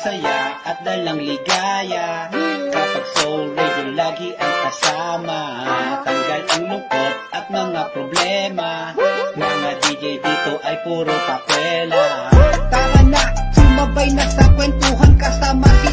saya at dalang ligaya. Kapag soul radio lagi ang kasama Tanggal ang lungkot at mga problema. Mga DJ dito ay puro papela Tara na, sumabay na sa kwentuhan kasama si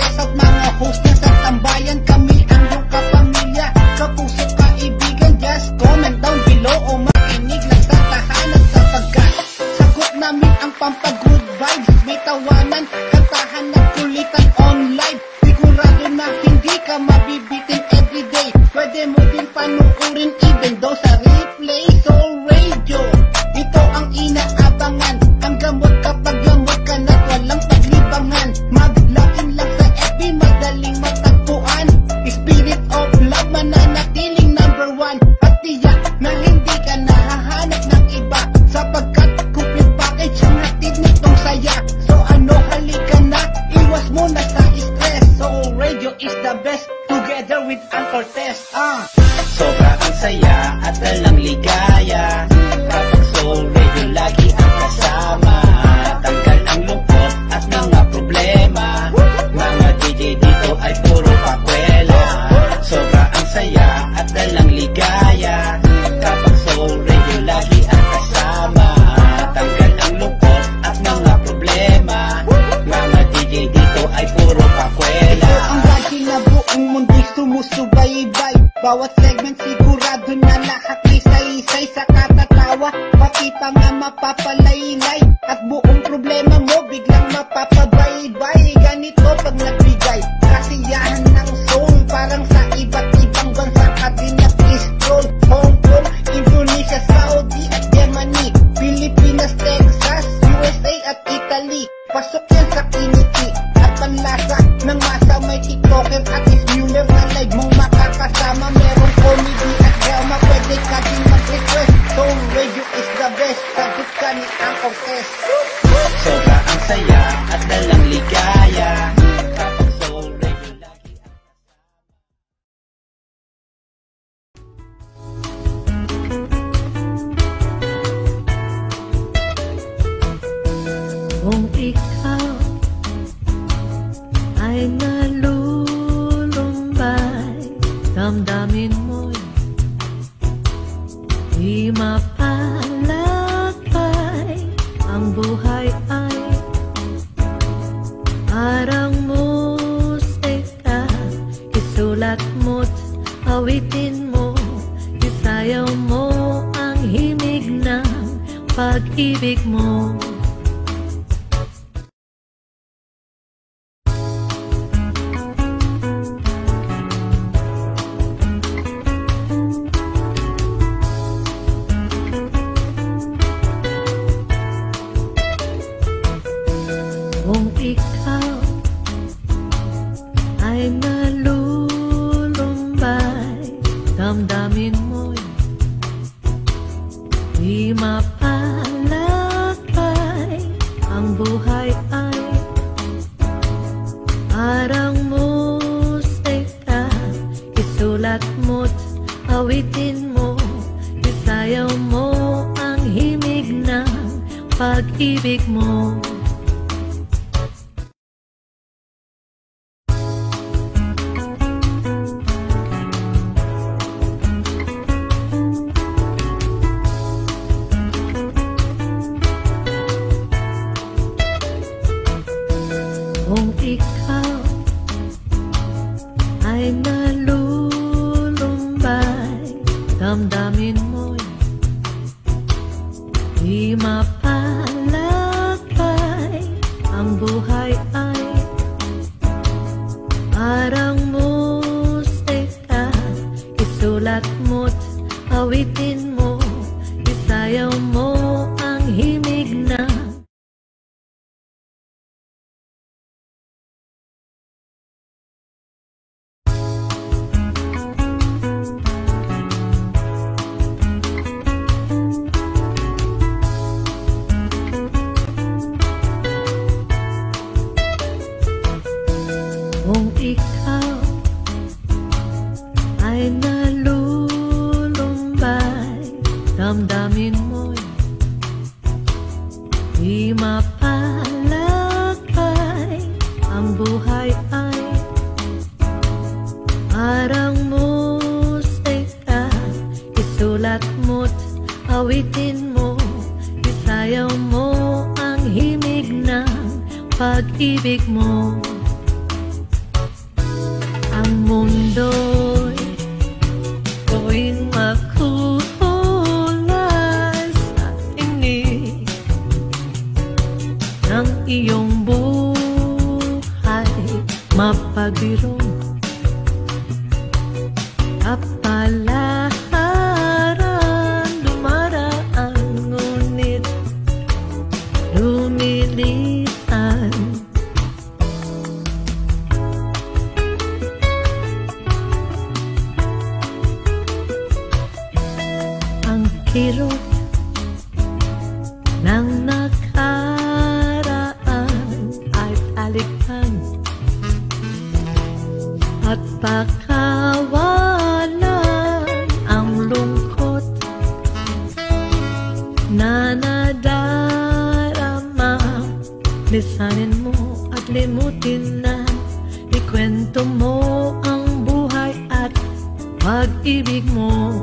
Tess at mga host niya. Tambayan Kami ang iyong kapamilya, kapuso kaibigan Just comment down below o makinig lang sa tahanan Sapagkat sagot namin ang pampagood vibes May tawanan, kantahan at kulitan online. Sigurado na hindi ka mabibitin everyday. Pwede mo din panuorin even though sa replay Soul Radio. Ito ang inaabangan. Ang gamot kapag lamot ka na walang paglibangan. Mag-login lang sa FB madaling matagpuan with Anchor Test Ah, Sobra ang saya at dalang ligaya sumusubaybay Bawat di mapalakay. Ang buhay ay parang musika, isulat mo't awitin mo, isayaw mo ang himig ng pag-ibig mo. Lisanin mo at limutin na. Ikwento mo ang buhay at pag-ibig mo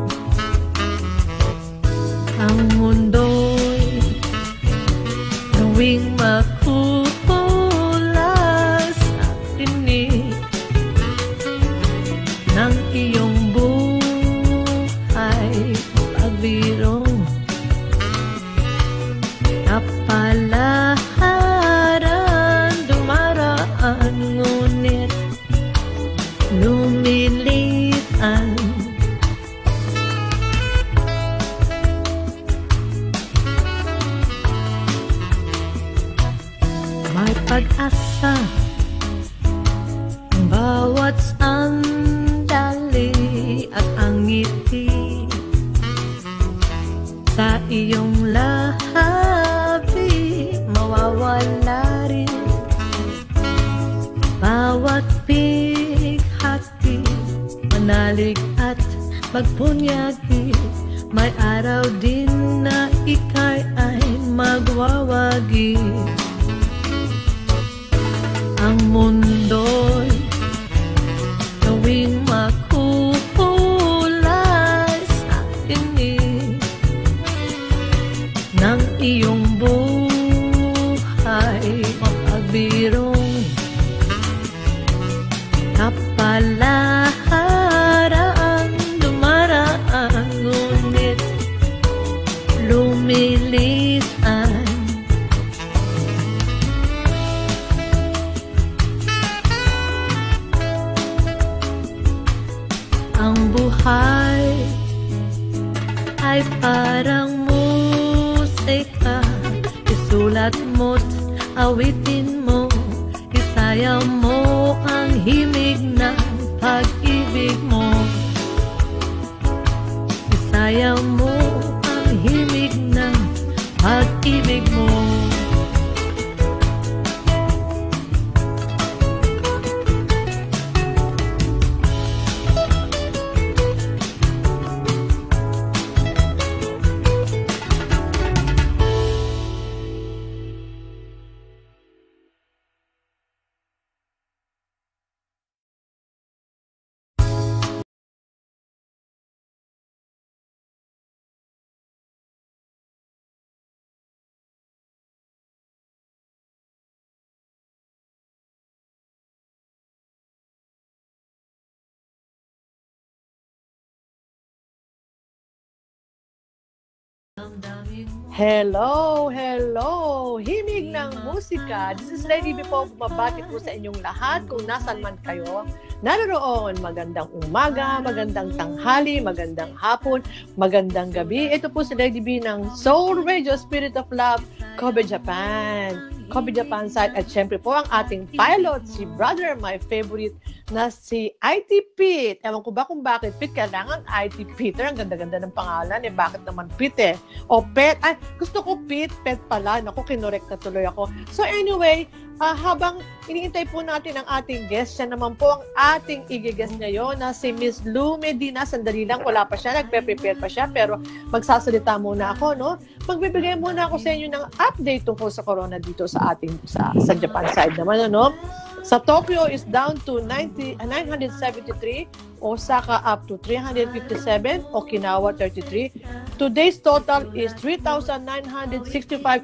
Hello, hello! Himig ng musika. This is Lady B po. Bumabati po sa inyong lahat kung nasan man kayo. Naroon, magandang umaga, magandang tanghali, magandang hapon, magandang gabi. Ito po si Lady B ng Soul Radio Spirit of Love, Kobe Japan. Kobe Japan side at syempre po ang ating pilot, si brother, my favorite na si IT Pete. Ewan ko ba kung bakit Pete, kailangan IT Peter. Ang ganda-ganda ng pangalan eh. Bakit naman Pete eh? O Pet. Ay, gusto ko Pete, Pet pala. Naku, kinorek na tuloy ako. So anyway, ah, habang iniintay po natin ang ating guest, siya naman po ang ating igigest ngayon na si Miss Lou Medina. Sandali lang, wala pa siya, nagpe-prepare pa siya, pero magsasalita muna ako, no? Magbibigay muna ako sa inyo ng update tungkol sa corona dito sa ating, sa, sa Japan side naman, ano? Sa Tokyo is down to 90, 973, Osaka up to 357, Okinawa 33. Today's total is 3,965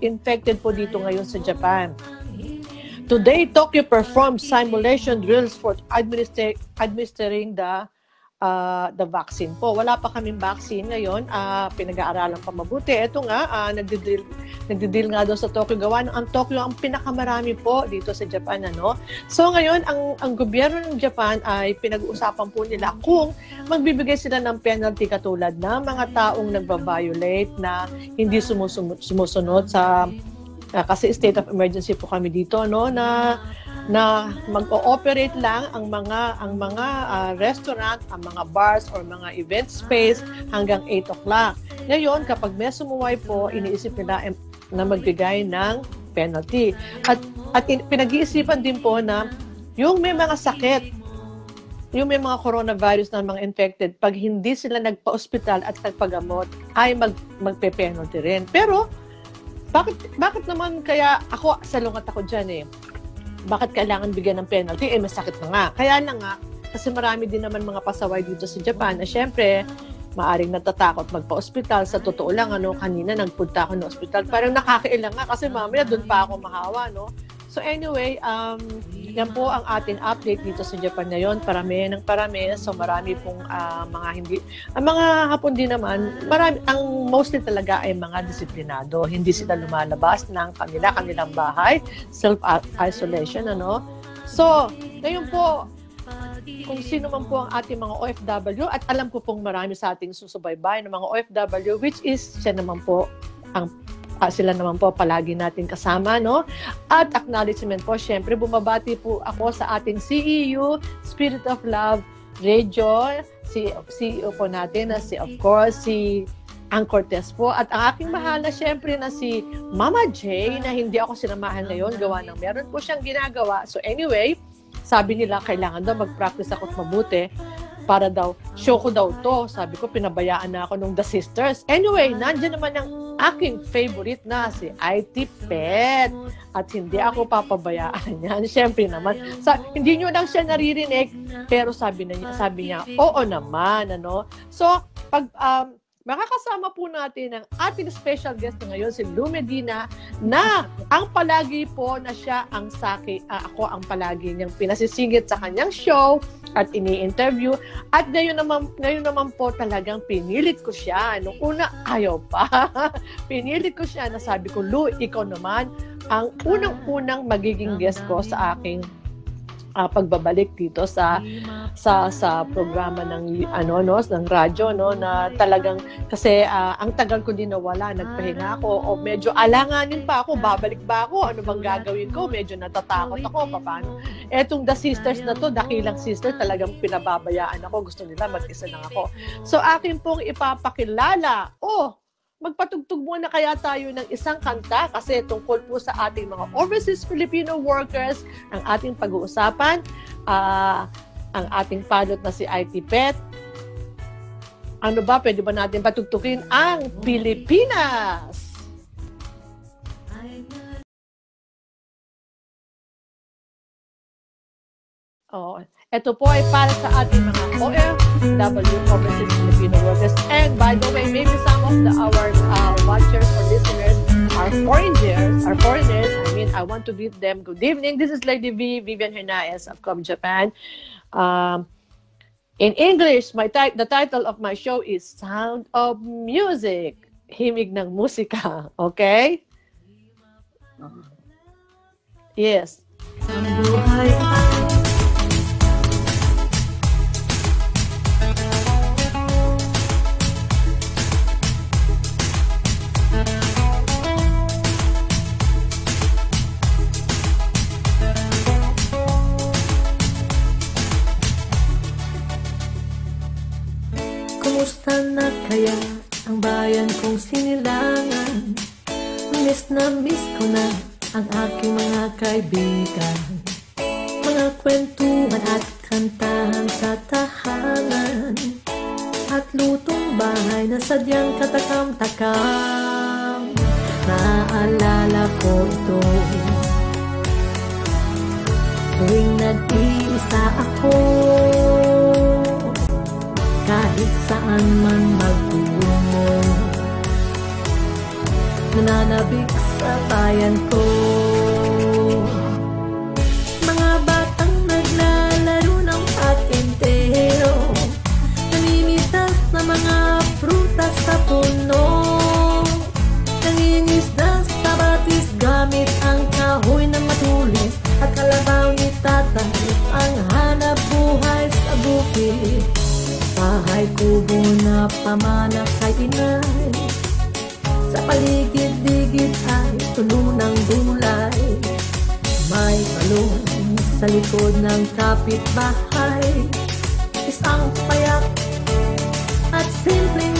infected po dito ngayon sa Japan. Today, Tokyo performed simulation drills for administer- administering the uh, the vaccine po. Wala pa kaming vaccine ngayon. Uh, pinag-aaralan pa mabuti. Ito nga, uh, nagdi-drill, nagdi-drill nga doon sa Tokyo. Gawa ang Tokyo ang pinakamarami po dito sa Japan. Ano? So ngayon, ang, ang gobyerno ng Japan ay pinag-uusapan po nila kung magbibigay sila ng penalty katulad ng mga taong nagba-violate na hindi sumusunod sa uh, kasi state of emergency po kami dito no na na mag-ooperate lang ang mga ang mga uh, restaurant, ang mga bars or mga event space hanggang 8 o'clock. Ngayon, kapag may sumuway po, iniisip nila na magbigay ng penalty. At at in, pinag-iisipan din po na yung may mga sakit, yung may mga coronavirus na mga infected, pag hindi sila nagpa-ospital at nagpagamot, ay mag, magpe-penalty rin. Pero, bakit, bakit naman kaya ako, salungat ako dyan eh bakit kailangan bigyan ng penalty? Eh, masakit na nga. Kaya na nga, kasi marami din naman mga pasaway dito sa Japan na syempre, maaring natatakot magpa-ospital. Sa totoo lang, ano, kanina nagpunta ako ng ospital. Parang nakakailang nga kasi mamaya doon pa ako mahawa, no? So anyway, um, yan po ang ating update dito sa Japan ngayon. Parami ng parami. So marami pong uh, mga hindi, ang mga hapon din naman, marami, ang mostly talaga ay mga disiplinado. Hindi sila lumalabas ng kanila, kanilang bahay. Self-isolation, ano. So, ngayon po, kung sino man po ang ating mga OFW at alam ko pong marami sa ating susubaybay ng mga OFW which is siya naman po ang uh, sila naman po palagi natin kasama, no? At acknowledgement po, syempre bumabati po ako sa ating CEU, Spirit of Love Radio, si CEO po natin na si of course si ang Cortez po at ang aking mahal na syempre na si Mama J na hindi ako sinamahan ngayon gawa ng meron po siyang ginagawa. So anyway, sabi nila kailangan daw mag-practice ako mabuti para daw, show ko daw to. Sabi ko, pinabayaan na ako nung The Sisters. Anyway, nandiyan naman ang aking favorite na si IT Pet. At hindi ako papabayaan yan. Siyempre naman, sa, hindi nyo lang siya naririnig, pero sabi, na niya, sabi niya, oo naman. Ano? So, pag um, makakasama po natin ang ating special guest na ngayon, si Lou Medina, na ang palagi po na siya ang saki, uh, ako ang palagi niyang pinasisingit sa kanyang show at ini-interview. At ngayon naman, ngayon naman po talagang pinilit ko siya. Nung una, ayaw pa. pinilit ko siya na sabi ko, Lou, ikaw naman ang unang-unang magiging guest ko sa aking uh, pagbabalik dito sa sa sa programa ng ano no ng radyo no na talagang kasi uh, ang tagal ko din nawala nagpahinga ako o medyo alanganin pa ako babalik ba ako ano bang gagawin ko medyo natatakot ako paano etong the sisters na to dakilang sister talagang pinababayaan ako gusto nila mag-isa lang ako. So akin pong ipapakilala oh magpatugtog muna kaya tayo ng isang kanta kasi tungkol po sa ating mga overseas Filipino workers ang ating pag-uusapan. Uh, ang ating pilot na si IT Pet. Ano ba, pwede ba natin patugtukin ang Pilipinas? Oh, ito po ay para sa ating mga OFW overseas Filipino workers. And by the way, maybe some of the our uh, watchers or listeners are foreigners, are foreigners. I mean, I want to greet them. Good evening. This is Lady V, Vivian Hernandez of Com Japan. Um, in English, my ti- the title of my show is Sound of Music. Himig ng musika. Okay? Yes. Kumusta na miss ko na ang aking mga kaibigan. Mga kwentuhan at kantahan sa tahanan. At lutong bahay na sadyang katakam-takam. Naaalala ko ito. Tuwing nag-iisa ako Kahit saan man magpungo Nananabik sa bayan ko. Mga batang naglalaro ng patintero Naninitas na mga prutas sa puno Nangingisdas sa batis gamit ang kahoy na matulis At kalabaw ni tatay ang hanap buhay sa bukid. Bahay kubo na pamana kay Pinay sa paligid-ligid ay puno ng gulay. May balon sa likod ng kapitbahay. Isang payak at simpleng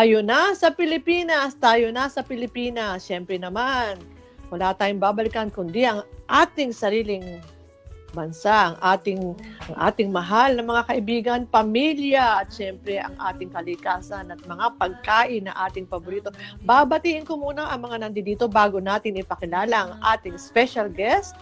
Tayo na sa Pilipinas, tayo na sa Pilipinas. Siyempre naman, wala tayong babalikan kundi ang ating sariling bansa, ang ating, ang ating mahal na mga kaibigan, pamilya, at syempre ang ating kalikasan at mga pagkain na ating paborito. Babatiin ko muna ang mga nandito bago natin ipakilala ang ating special guest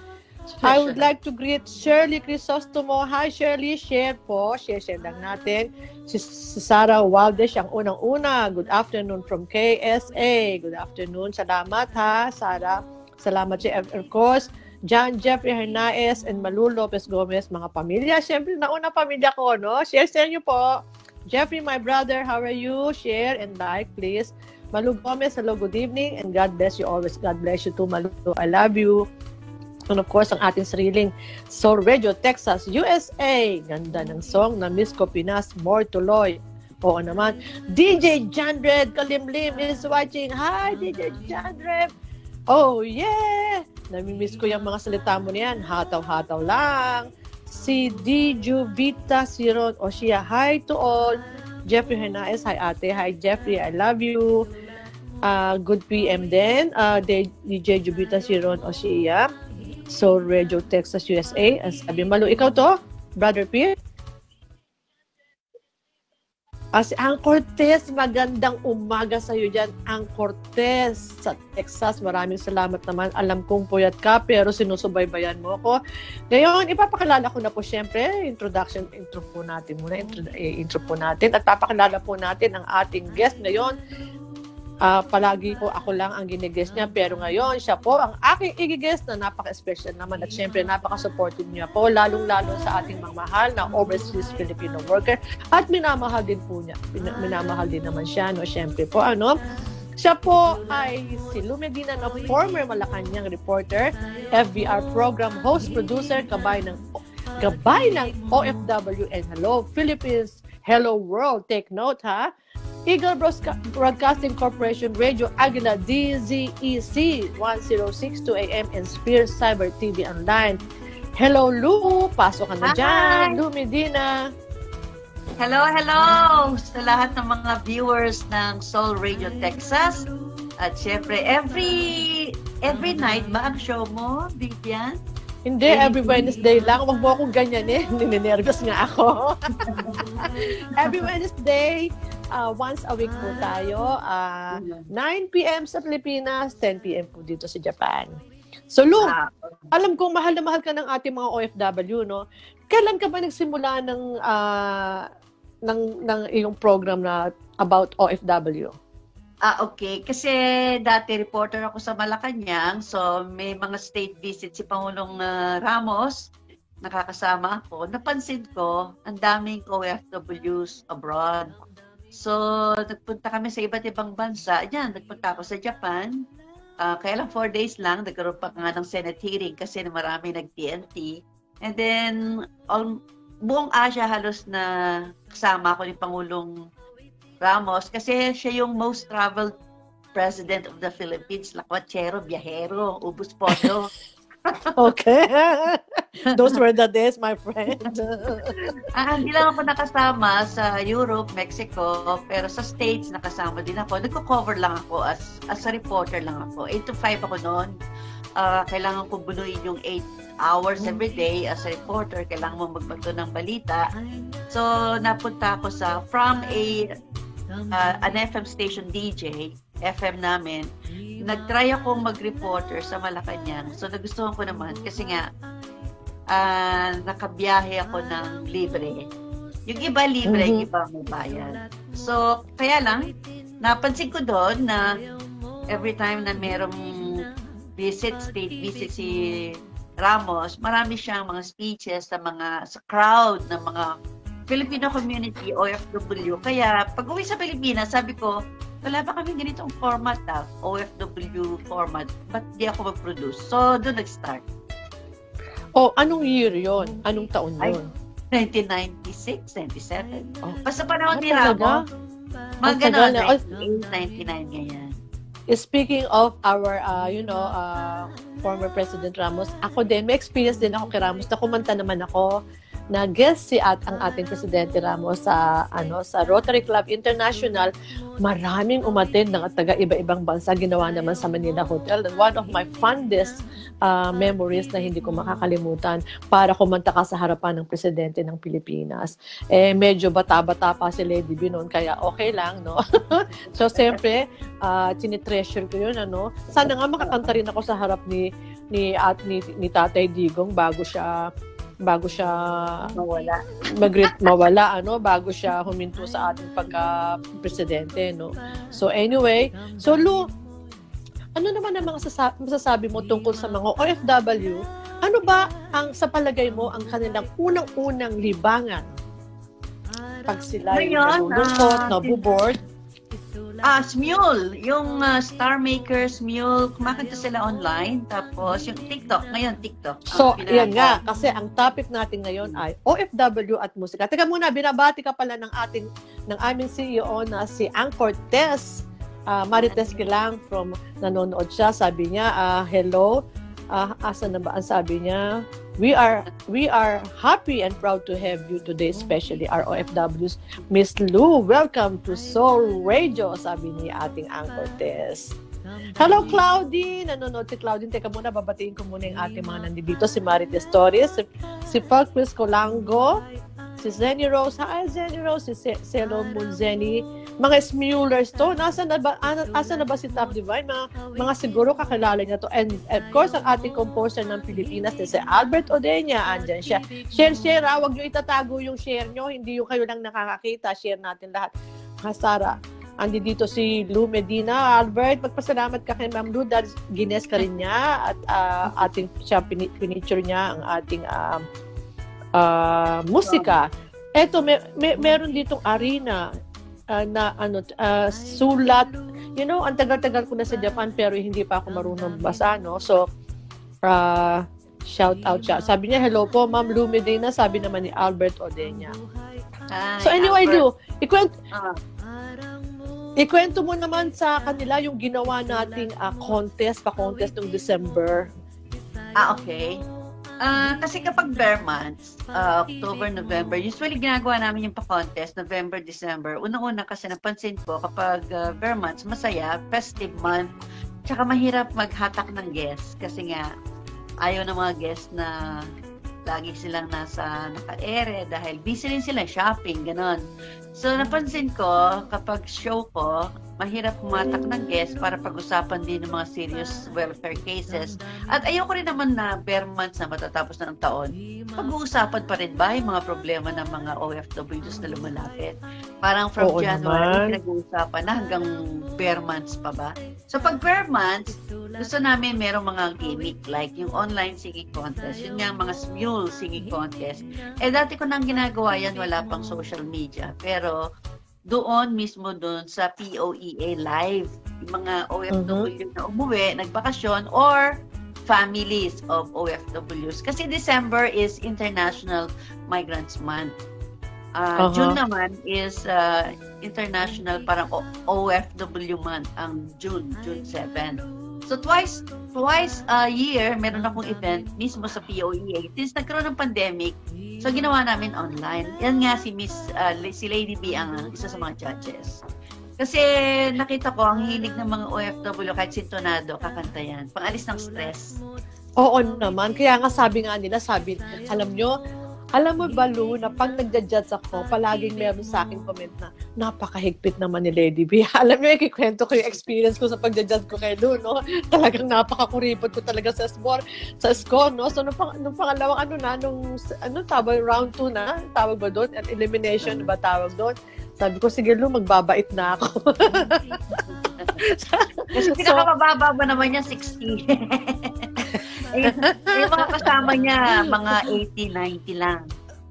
Sure, I would like to greet Shirley Crisostomo. Hi, Shirley. Share po. Share-share lang natin. Si, si Sarah Waldes, ang unang-una. Good afternoon from KSA. Good afternoon. Salamat ha, Sarah. Salamat si of course. John Jeffrey Hernaez and Malu Lopez Gomez, mga pamilya. Siyempre, nauna pamilya ko, no? Share, share niyo po. Jeffrey, my brother, how are you? Share and like, please. Malu Gomez, hello, good evening, and God bless you always. God bless you too, Malu. I love you. And of course, ang ating sariling Soul Radio, Texas, USA. Ganda ng song na Miss Ko Pinas, More Tuloy. Oo naman. DJ Jandred Kalimlim is watching. Hi, DJ Jandred. Oh, yeah! Namimiss ko yung mga salita mo niyan. Hataw-hataw lang. Si D. Juvita Siron Oshia. Hi to all. Jeffrey Hernaez. Hi, ate. Hi, Jeffrey. I love you. Uh, good PM din. Uh, DJ Jubita Siron Oshia. So, Radio Texas, USA. Ang sabi, Malu, ikaw to? Brother Pierre? As ang Cortez, magandang umaga sa iyo diyan. Ang Cortez sa Texas, maraming salamat naman. Alam kong puyat ka, pero sinusubaybayan mo ako. Ngayon, ipapakilala ko na po syempre, introduction, intro po natin muna, intro, eh, intro po natin. At papakilala po natin ang ating guest ngayon. Uh, palagi po ako lang ang ginigest niya. Pero ngayon siya po ang aking igigest na napaka-special naman. At syempre napaka-supportive niya po lalong-lalo sa ating mga mahal na overseas Filipino worker. At minamahal din po niya. Minamahal din naman siya no? Syempre po ano? Siya po ay si Lumedina na former Malacanang reporter, FBR program host, producer, kabay ng gabay ng OFW and Hello Philippines, Hello World. Take note ha. Eagle Broadcasting Corporation Radio Aguila DZEC 1062 AM and Spear Cyber TV Online. Hello, Lu! Pasok ka na Hi. dyan. Lu Medina. Hello, hello sa lahat ng mga viewers ng Soul Radio Texas. At syempre, every every night ba ang show mo, Vivian? Hindi, every Wednesday lang. Huwag mo akong ganyan eh. Nininervous nga ako. every Wednesday, uh, once a week po tayo. Uh, 9 p.m. sa Pilipinas, 10 p.m. po dito sa Japan. So, Lu, Ah, alam kong mahal na mahal ka ng ating mga OFW, no? Kailan ka ba nagsimula ng, ah, ng, ng iyong program na about OFW? ah, okay. Kasi dati reporter ako sa Malacanang, so may mga state visit si Pangulong ah, Ramos, nakakasama ako. Napansin ko, ang daming OFWs abroad. So, nagpunta kami sa iba't ibang bansa. Yan, nagpunta ako sa Japan. Ah, kaya lang four days lang, nagkaroon pa nga ng Senate hearing kasi marami nag-TNT. And then, all, buong Asia halos na kasama ko ni Pangulong Ramos kasi siya yung most traveled president of the Philippines. Lakwachero, biyahero, ubus pondo. Okay. Those were the days, my friend. Ah, hindi lang ako nakasama sa Europe, Mexico, pero sa States nakasama din ako. Nagko-cover lang ako as as a reporter lang ako. 8 to 5 ako noon. Ah, kailangan ko bunuin yung 8 hours every day as a reporter. Kailangan mo magbato ng balita. So, napunta ako sa from a uh, an FM station DJ, FM namin. Nag-try akong mag-reporter sa Malacanang. So, nagustuhan ko naman kasi nga ah, nakabiyahe ako ng libre. Yung iba libre, yung iba may bayad. So, kaya lang, napansin ko doon na every time na merong visit, state visit si Ramos, marami siyang mga speeches sa mga sa crowd ng mga Filipino community, OFW. Kaya pag uwi sa Pilipinas, sabi ko, wala ba kami ganitong format ah, OFW format. Ba't di ako mag-produce? So, doon nag-start. oh, anong year yon? Anong taon yon? 1996, 97. Oh. Basta panahon Ah, ni? Ramos. Mga ganon, na. 98, 99 ganyan. Speaking of our, uh, you know, uh, former President Ramos, ako din, may experience din ako kay Ramos na kumanta naman ako na guest si at ang ating presidente Ramos sa ano sa Rotary Club International. Maraming umattend ng taga iba-ibang bansa. Ginawa naman sa Manila Hotel. One of my fondest uh, memories na hindi ko makakalimutan para kumanta ka sa harapan ng presidente ng Pilipinas. Eh medyo bata-bata pa si Lady B noon kaya okay lang no? So siyempre uh, tinitreasure ko yun ano? Sana nga makakanta rin ako sa harap ni ni at ni, ni Tatay Digong bago siya bago siya Mawala. mag mawala ano bago siya huminto sa ating pagka presidente no so anyway so Lu ano naman ang mga sasa- masasabi mo tungkol sa mga OFW? Ano ba ang sa palagay mo ang kanilang unang-unang libangan pag sila yung Ngayon, nalulungkot, ah, nabuboard? Ah, Smule. Yung ah, Star Maker, Smule, kumakanta sila online. Tapos yung TikTok. Ngayon, TikTok. So, yan nga, kasi ang topic natin ngayon ay OFW at musika. Teka muna, binabati ka pala ng ating, ng aming CEO na si Ang Cortez. Ah, Marites Kilang from nanonood siya. Sabi niya, ah, hello. Ah, asa na ba ang sabi niya? We are we are happy and proud to have you today, especially our OFWs. Miss Lou, welcome to Soul Radio, sabi ni ating Ang Cortez. Hello, Claudine! Nanonood si Claudine. Teka muna, babatiin ko muna yung ating mga nandito. Si Marites Torres, si, si Paul Chris Colango, si Zenny Rose. Hi, Zenny Rose. Si Se- Celo Munzeni. Mga Smulers to. Nasa na ba, ana, asa na ba si Top Divine? Mga, mga siguro kakilala niya to. And of course, ang ating composer ng Pilipinas na si Albert Odenya. Andyan siya. Share, share ha. Huwag nyo itatago yung share nyo. Hindi yung kayo lang nakakakita. Share natin lahat. Hasara. Andi dito si Lou Medina. Albert, magpasalamat ka kay Ma'am Lou dahil gines ka rin niya at ah, ating siya pinicture niya ang ating um, ah, musika. Eto, may, may, meron ditong arena ah, na ano, ah, sulat. You know, ang tagal-tagal ko na sa Japan pero hindi pa ako marunong basa, no? So, ah, shout out siya. Sabi niya, hello po, Ma'am Lou Medina. Sabi naman ni Albert Odenya. Ay, So anyway, Albert. Lou, ikwent, Ah. Ikwento mo naman sa kanila yung ginawa nating ah, contest, pa-contest noong December. Ah, okay. Ah, kasi kapag bare months, ah, October, November, usually ginagawa namin yung pa-contest, November, December. Unang-una kasi napansin ko kapag ah, bare months, masaya, festive month, tsaka mahirap maghatak ng guests kasi nga ayaw ng mga guests na lagi silang nasa naka-ere dahil busy rin sila shopping, ganon. So, napansin ko, kapag show ko, mahirap pumatak ng guest para pag-usapan din ng mga serious welfare cases. At ayoko rin naman na bare months na matatapos na ng taon, pag-uusapan pa rin ba yung mga problema ng mga OFWs na lumalapit? Parang from Oo January, naman. pinag-uusapan na hanggang bare months pa ba? So pag bare months, gusto namin merong mga gimmick like yung online singing contest, yun nga mga mule singing contest. Eh dati ko nang ginagawa yan, wala pang social media. Pero doon mismo doon sa POEA live, yung mga OFW na umuwi, nagbakasyon, or families of OFWs. Kasi December is International Migrants Month. Uh, Aha. June naman is uh, International parang O- OFW Month ang June, June 7. So twice twice a year meron akong event mismo sa POEA. Since nagkaroon ng pandemic, so ginawa namin online. Yan nga si Miss uh, si Lady B ang isa sa mga judges. Kasi nakita ko ang hilig ng mga OFW kahit sintonado kakanta yan. Pangalis ng stress. Oo naman. Kaya nga sabi nga nila, sabi, alam nyo, alam mo ba, Lou, na pag nagja-judge ako, palaging meron sa akin comment na, napakahigpit naman ni Lady B. alam nyo, ikikwento ko yung experience ko sa pagja-judge ko kay Lou, no? Talagang napakakuripot ko talaga sa score, sa score, no? So, nung, pang, nung pangalawang, ano na, nung, ano tawag, round 2 na, tawag ba doon? At elimination ba tawag doon? Sabi ko, sige Lou, magbabait na ako. Kasi pinakamababa ba naman niya 60. eh, yung mga kasama niya, mga 80, 90 lang.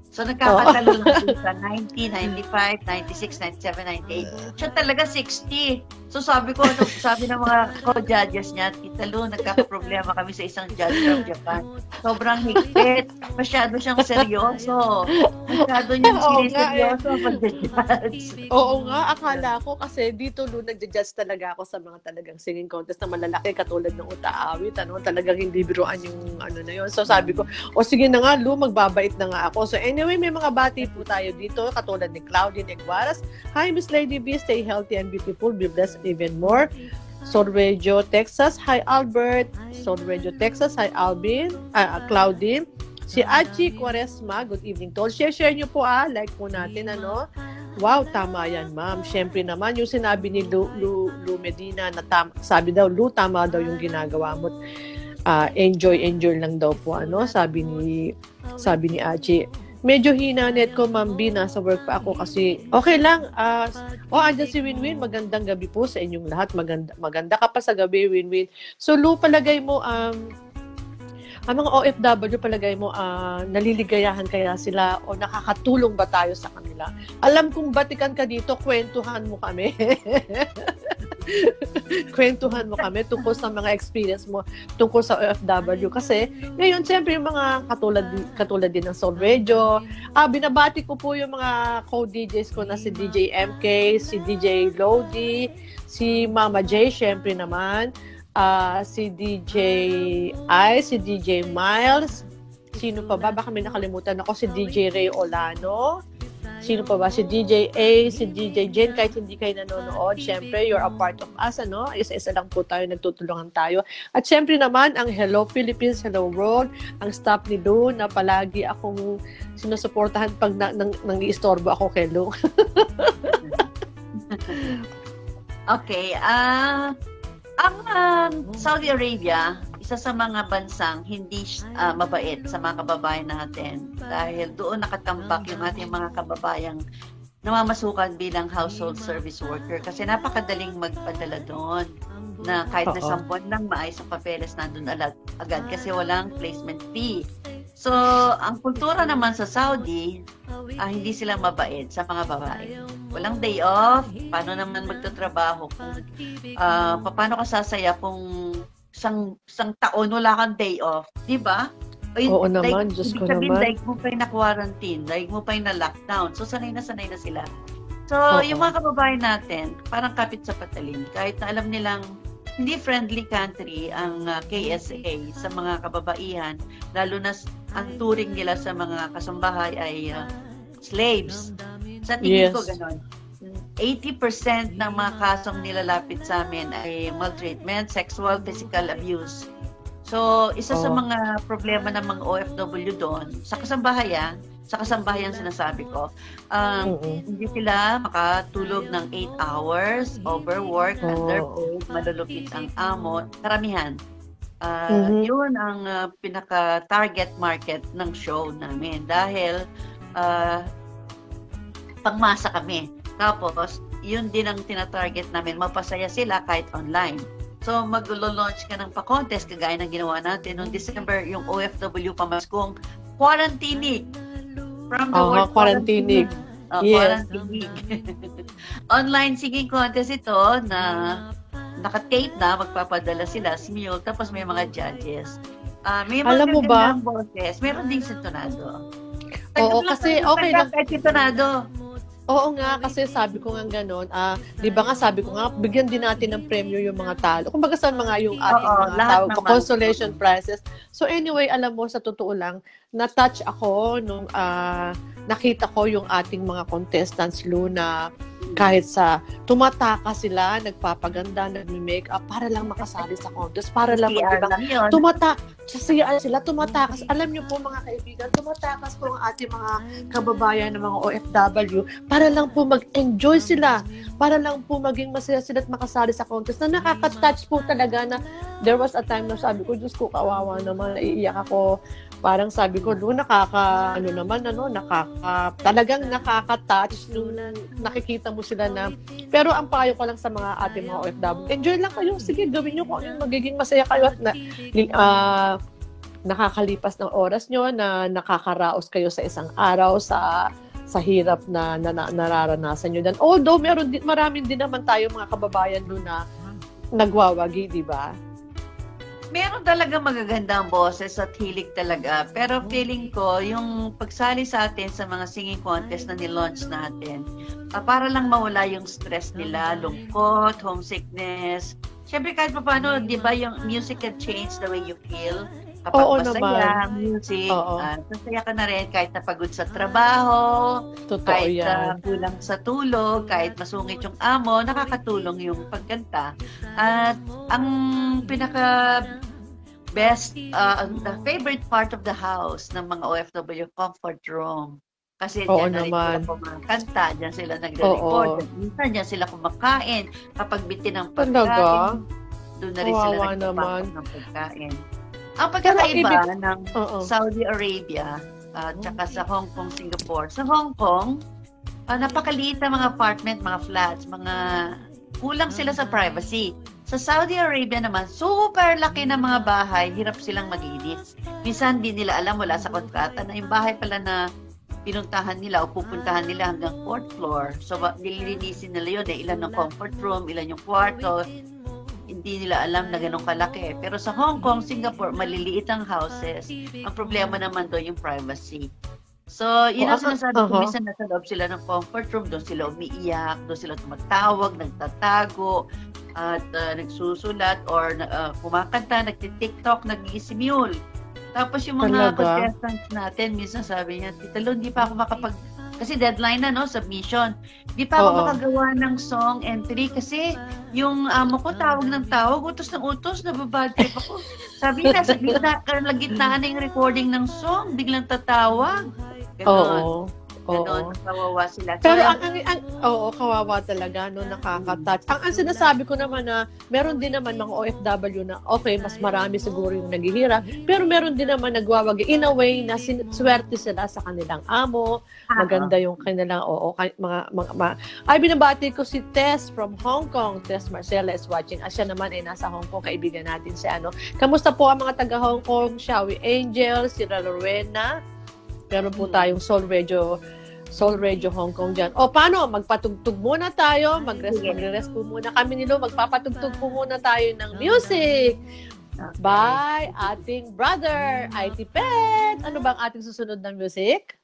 So, nagkakatalo lang siya sa 90, 95, 96, 97, 98. Siya talaga 60. So, sabi ko, ano, sabi ng mga co-judges niya, Tita Lu, nagkakaproblema kami sa isang judge from Japan. Sobrang higpit. Masyado siyang seryoso. Masyado niyang Oo eh. siniseryoso pag-judge. Oo nga, akala ko kasi dito Lu, nagja-judge talaga ako sa mga talagang singing contest na malalaki katulad ng Utaawit, ano, talagang hindi biruan yung ano na yun. So sabi ko, o sige na nga Lu, magbabait na nga ako. So anyway, may mga bati po tayo dito katulad ni Claudine Eguaras. Hi Miss Lady B, stay healthy and beautiful, be blessed even more. Radio Texas, hi Albert. Radio Texas, hi Alvin, ah, Claudine. Si Achi Quaresma, good evening tol. Share, share nyo po ah, like po natin ano. Wow, tama yan, ma'am. Siyempre naman, yung sinabi ni Lu, Lu, Lu Medina na tam, sabi daw, Lu, tama daw yung ginagawa mo. Ah, enjoy, enjoy lang daw po, ano, sabi ni, sabi ni Achi. Medyo hina net ko, Ma'am B, nasa work pa ako kasi okay lang. ah oh, andyan si Winwin. Magandang gabi po sa inyong lahat. Maganda, maganda ka pa sa gabi, Winwin. So, Lu, palagay mo, um, ang mga OFW palagay mo, ah, naliligayahan kaya sila o nakakatulong ba tayo sa kanila? Alam kong batikan ka dito, kwentuhan mo kami. kwentuhan mo kami tungkol sa mga experience mo tungkol sa OFW. Kasi ngayon, siyempre, yung mga katulad, katulad din ng Soul Radio, ah, binabati ko po yung mga co-DJs ko na si DJ MK, si DJ Lodi, si Mama J, siyempre naman, ah, si DJ I, si DJ Miles, sino pa ba? Baka may nakalimutan ako, si DJ Ray Olano, Sino pa ba? Si DJ A, si DJ Jen, kahit hindi kayo nanonood, syempre, you're a part of us, ano? Isa-isa lang po tayo, nagtutulungan tayo. At syempre naman, ang Hello Philippines, Hello World, ang staff ni Lou, na palagi akong sinusuportahan pag na, nang, nang-iistorbo ako kay Lou. Okay, ah ang um, Saudi Arabia, isa sa mga bansang hindi ah, mabait sa mga kababayan natin dahil doon nakatambak yung ating mga kababayang namamasukan bilang household service worker kasi napakadaling magpadala doon na kahit na isang buwan lang maayos ang papeles nandun alag, agad kasi walang placement fee. So, ang kultura naman sa Saudi, ah, hindi sila mabait sa mga babae. Walang day off, paano naman magtatrabaho kung ah, paano ka sasaya kung isang, isang taon wala kang day off, di ba? Yun, Oo naman, like, Diyos ibig ko sabihin, naman. like mo pa yung na-quarantine, like mo pa yung na-lockdown. So, sanay na sanay na sila. So, Oo. yung mga kababayan natin, parang kapit sa patalim. Kahit na alam nilang hindi friendly country ang ah, KSA sa mga kababaihan, lalo na ang turing nila sa mga kasambahay ay ah, slaves. Sa tingin Yes. ko ganon. 80% ng mga kasong nilalapit sa amin ay maltreatment, sexual, physical abuse. So, isa sa Oo. mga problema ng mga OFW doon, sa kasambahayan, sa kasambahayan sinasabi ko, um, Mm-mm. hindi sila makatulog ng 8 hours, overwork, Oo. underpaid, malulupit ang amo, karamihan. Ah, Mhm. Yun ang ah, pinaka-target market ng show namin dahil ah, pangmasa kami. Tapos, yun din ang tinatarget namin, mapasaya sila kahit online. So, maglo-launch ka ng pa-contest kagaya ng ginawa natin noong December, yung OFW pamaskong quarantine From the Oo, word quarantine. Oh, Yes. quarantine. Online singing contest ito na naka-tape na, magpapadala sila si Mule, tapos may mga judges. Ah, may mga Alam mo ba? boses. Meron ding sintonado. Oo, kasi okay lang. Kahit sintonado. Oo nga, kasi sabi ko nga gano'n, ah, di ba nga sabi ko nga, bigyan din natin ng premyo yung mga talo. Kung baga sa mga yung ating Oo, mga lahat tawag ko, naman. consolation prizes. So anyway, alam mo, sa totoo lang, na-touch ako nung ah, nakita ko yung ating mga contestants, Luna, kahit sa tumataka sila, nagpapaganda, nagme-make up para lang makasali sa contest, para lang mag tumata sasiyaan sila tumatakas. Alam niyo po mga kaibigan tumatakas po ang ating mga kababayan ng mga OFW para lang po mag-enjoy sila para lang po maging masaya sila at makasali sa contest na nakaka-touch po talaga na there was a time na sabi ko Diyos ko kawawa naman naiiyak ako parang sabi ko doon nakaka ano naman ano nakaka talagang nakaka-touch nung nakikita mo sila na pero ang payo ko lang sa mga ating mga OFW enjoy lang kayo sige gawin niyo kung ano magiging masaya kayo at na, ah, nakakalipas ng oras nyo na nakakaraos kayo sa isang araw sa sa hirap na, na, na nararanasan nyo. Dan, although meron din, maraming din naman tayo mga kababayan doon na nagwawagi, di ba? Meron talaga magagandang boses at hilig talaga. Pero feeling ko, yung pagsali sa atin sa mga singing contest na nilaunch natin, ah, para lang mawala yung stress nila, lungkot, homesickness. Siyempre kahit pa paano, di ba yung music can change the way you feel. Kapag Oo masaya naman. ang music, Oo. ah, masaya ka na rin kahit napagod sa trabaho, Totoo kahit yan. ah, kulang sa tulog, kahit masungit yung amo, nakakatulong yung pagkanta. At ang pinaka best, uh, the favorite part of the house ng mga OFW, comfort room. Kasi Oo dyan na rin sila kumakanta, dyan sila nagre-record, minsan dyan sila kumakain, kapag bitin ng Talaga? pagkain, doon na rin sila Kawawa naman. ng pagkain. Ang pagkakaiba ibig- ng. Saudi Arabia at saka sa Hong Kong, Singapore. Sa Hong Kong, uh, napakaliit na mga apartment, mga flats, mga kulang sila sa privacy. Sa Saudi Arabia naman, super laki ng mga bahay, hirap silang maglinis. Minsan di nila alam wala sa kontrata na yung bahay pala na pinuntahan nila o pupuntahan nila hanggang fourth floor. So, nililinisin nila yun. Eh, ilan ng comfort room, ilan yung kwarto, hindi nila alam na ganun kalaki. Pero sa Hong Kong, Singapore, maliliit ang houses. Ang problema naman doon yung privacy. So, yun ang Oh, sinasabi ko, uh-huh. minsan nasa loob sila ng comfort room, doon sila umiiyak, doon sila tumatawag, nagtatago, at uh, nagsusulat, or uh, kumakanta, nagtitiktok, nag-isimule. Tapos yung mga Talaga? contestants natin, minsan sabi niya, Tita Lo, hindi pa ako makapag... Kasi deadline na, no? Submission. Hindi pa ako Oo. makagawa ng song entry kasi yung amo ko tawag ng tawag, utos ng utos, nababad trip ako. Sabi niya, sa gitna, kalagitnaan na yung recording ng song, biglang tatawag. Ganon. Oo. Ganon, kawawa sila. Pero Kaya- ang, ang, ang oo, kawawa talaga, no, nakaka-touch. Ang, ang sinasabi ko naman na, meron din naman mga OFW na, okay, mas marami siguro yung naghihirap, pero meron din naman nagwawagi in a way na sin- swerte sila sa kanilang amo, maganda yung kanilang, oo, kay- mga, mga, mga, ay, binabati ko si Tess from Hong Kong. Tess Marcela is watching. Ah, siya naman ay nasa Hong Kong, kaibigan natin si ano. Kamusta po ang mga taga Hong Kong? Shawi Angel, si Rowena, meron po tayong Soul Radio Soul Radio Hong Kong dyan. O paano? Magpatugtog muna tayo. Mag-rest, Sige. magre-rest po muna kami nilo. Magpapatugtog po muna tayo ng music. By ating brother, IT Pet. Ano bang ating susunod ng music?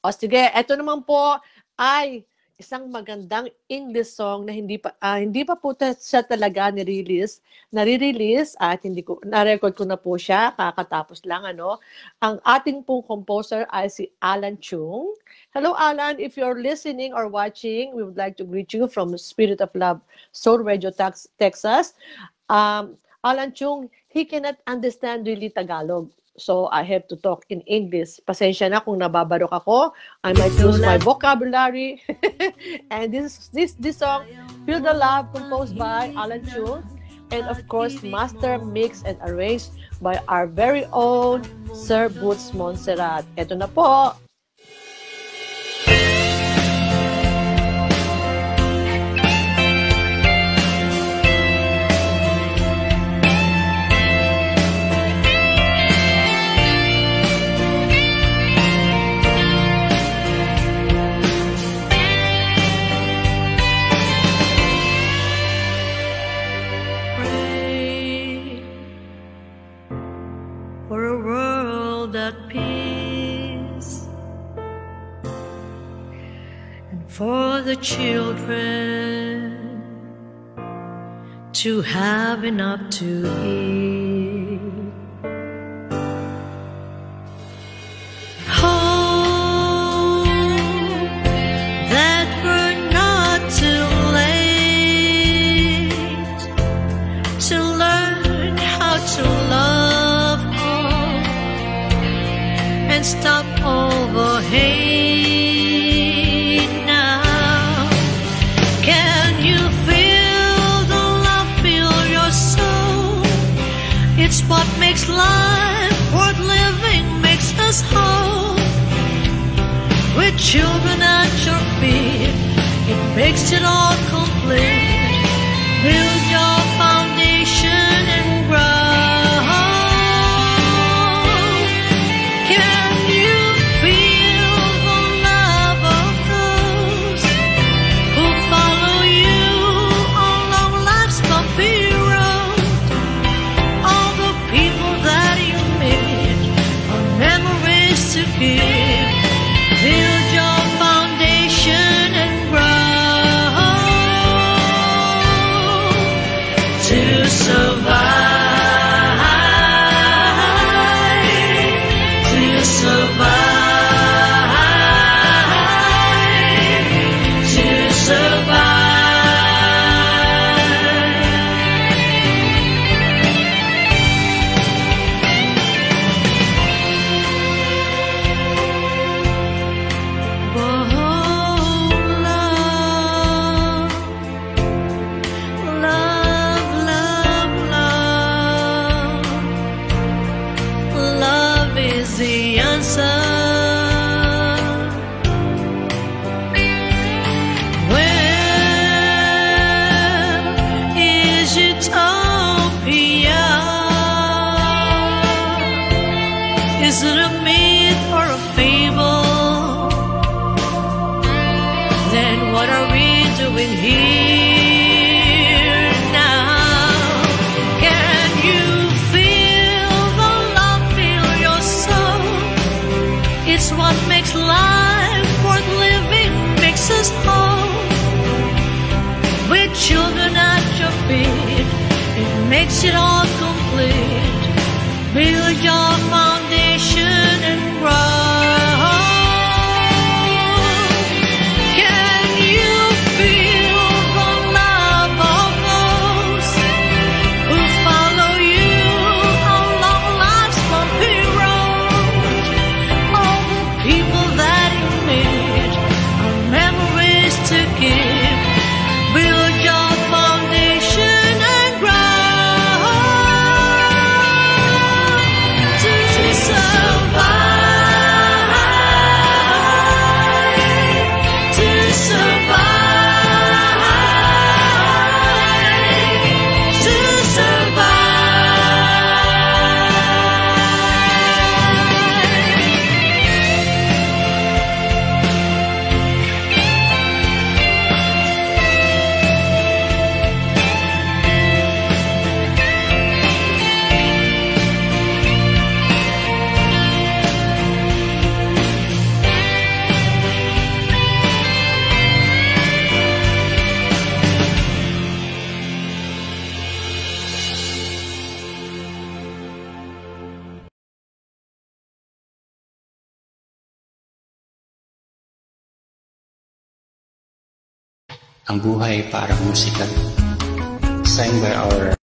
O sige, eto naman po ay isang magandang English song na hindi pa ah, hindi pa po siya talaga ni-release, nare-release at hindi ko na-record ko na po siya kakatapos lang ano. Ang ating pong composer ay si Alan Chung. Hello Alan, if you're listening or watching, we would like to greet you from Spirit of Love Soul Radio Tex- Texas. Um, Alan Chung, he cannot understand really Tagalog. So I have to talk in English. Pasensya na kung nababarok ako. I might lose my vocabulary. and this this this song, Feel the Love, composed by Alan Chung. And of course, master mix and arranged by our very own Sir Boots Montserrat. Ito na po. For the children to have enough to eat. It makes it all makes it all complete. Build your foundation Ang buhay parang musika. Sang by our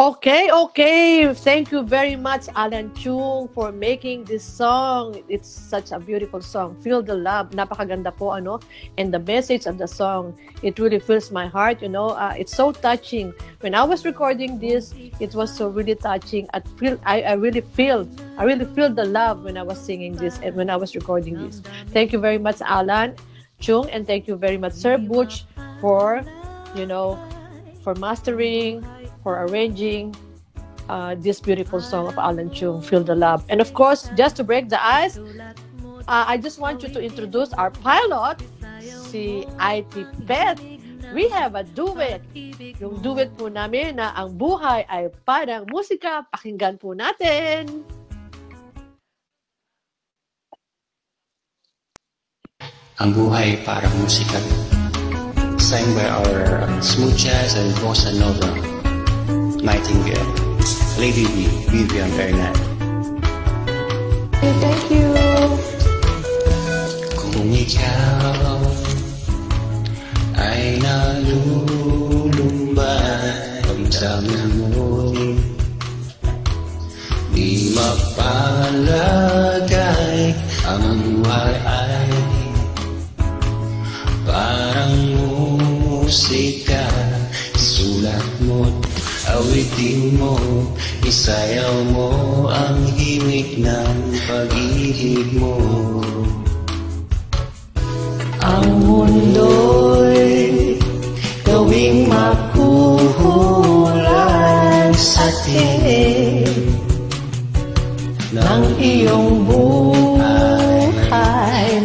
Okay, okay. Thank you very much, Alan Chung, for making this song. It's such a beautiful song. Feel the love. Napakaganda po, ano? And the message of the song, it really fills my heart, you know. Uh, it's so touching. When I was recording this, it was so really touching. I feel, I, I really feel, I really feel the love when I was singing this and when I was recording this. Thank you very much, Alan Chung, and thank you very much, Sir Butch, for, you know, for mastering, for arranging uh, this beautiful song of Alan Chung, Feel the Love. And of course, just to break the ice, uh, I just want you to introduce our pilot, si IT Pet. We have a duet. Yung duet po namin na ang buhay ay parang musika. Pakinggan po natin. Ang buhay parang musika. Sang by our smooth jazz and bossa nova. Nightingale. Lady B, Vivian Bernat. Thank you. Kung ikaw ay nalulumbay Ramdaman mo'y di mapalagay Ang buhay ay parang mo't awitin mo Isayaw mo ang himig ng pag-ibig mo. Ang mundo'y gawing makuhulan sa tinig ng iyong buhay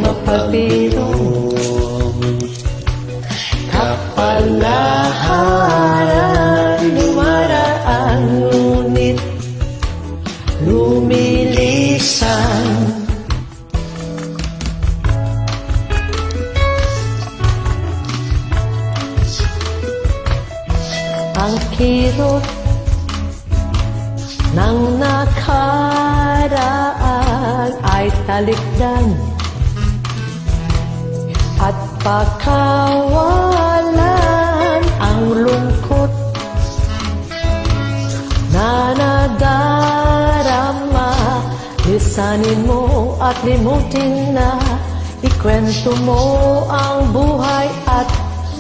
mapapilong at pakawalan ang lungkot na nadarama. Lisanin mo at limutin na Ikwento mo ang buhay at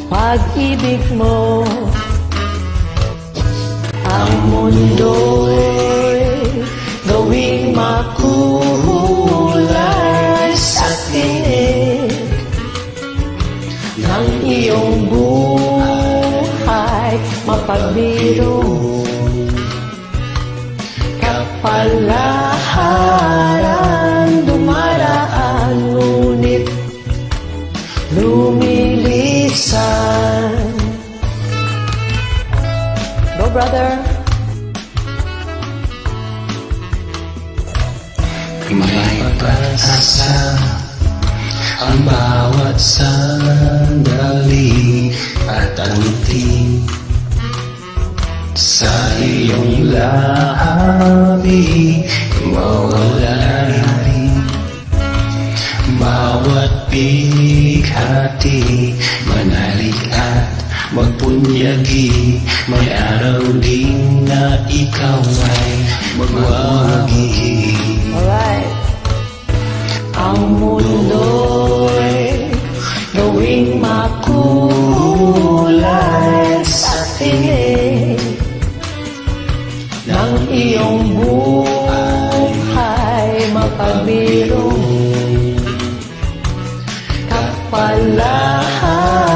pag-ibig mo. Ang mundo'y gawing makulay iyong buhay mapagbiro Kapalaharan dumaraan ngunit lumilisan Go brother! May pag-asa ang bawat sandali at ang ngiti sa iyong labi mawala rin bawat bighati manalig at magpunyagi. May araw din na ikaw ay magwagi. Alright. Ang mundo'y gawing makulay sa tinig ng iyong buhay mapagbiro kapalaharan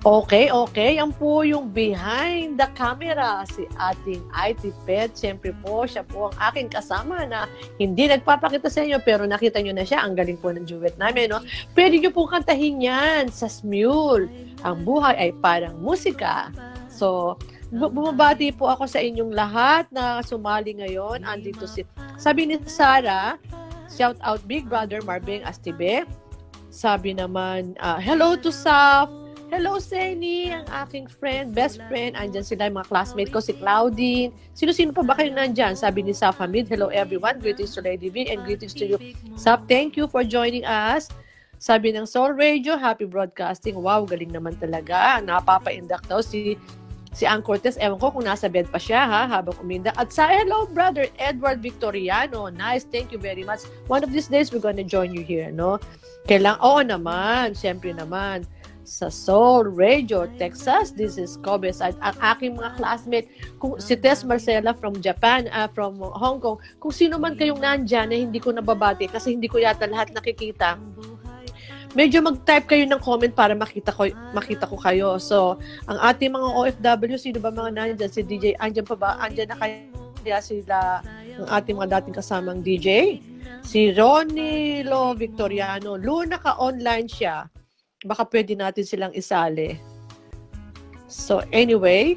Okay, okay. Yan po yung behind the camera, si ating IT Pet. Siyempre po, siya po ang aking kasama na hindi nagpapakita sa inyo pero nakita nyo na siya. Ang galing po ng duet namin, no? Pwede nyo pong kantahin yan sa Smule. Ang buhay ay parang musika. So, bu- bumabati po ako sa inyong lahat na sumali ngayon. Andito si, sabi ni Sarah, shout out Big Brother Marvin Astibe. Sabi naman, ah, hello to Saf. Hello, Seni, ang aking friend, best friend. Andyan sila, yung mga classmate ko, si Claudine. Sino-sino pa ba kayo nandyan? Sabi ni Saf Hamid, hello everyone. Greetings to Lady V and greetings to you. Saf, thank you for joining us. Sabi ng Soul Radio, happy broadcasting. Wow, galing naman talaga. Napapa-induct daw si si Ann Cortez. Ewan ko kung nasa bed pa siya ha, habang umindak. At sa hello, brother Edward Victoriano. Nice, thank you very much. One of these days, we're gonna join you here, no? Kailang, oo naman, syempre naman sa Soul Radio, Texas. This is Kobe at ang aking mga classmate, kung si Tess Marcela from Japan, ah, from Hong Kong, kung sino man kayong nandyan na hindi ko nababati kasi hindi ko yata lahat nakikita, medyo mag-type kayo ng comment para makita ko makita ko kayo. So, ang ating mga OFW, sino ba mga nandyan? Si DJ, andyan pa ba? Andyan na kaya sila, ang ating mga dating kasamang DJ? Si Ronnie Lo Victoriano. Lu, naka-online siya baka pwede natin silang isali. So, anyway,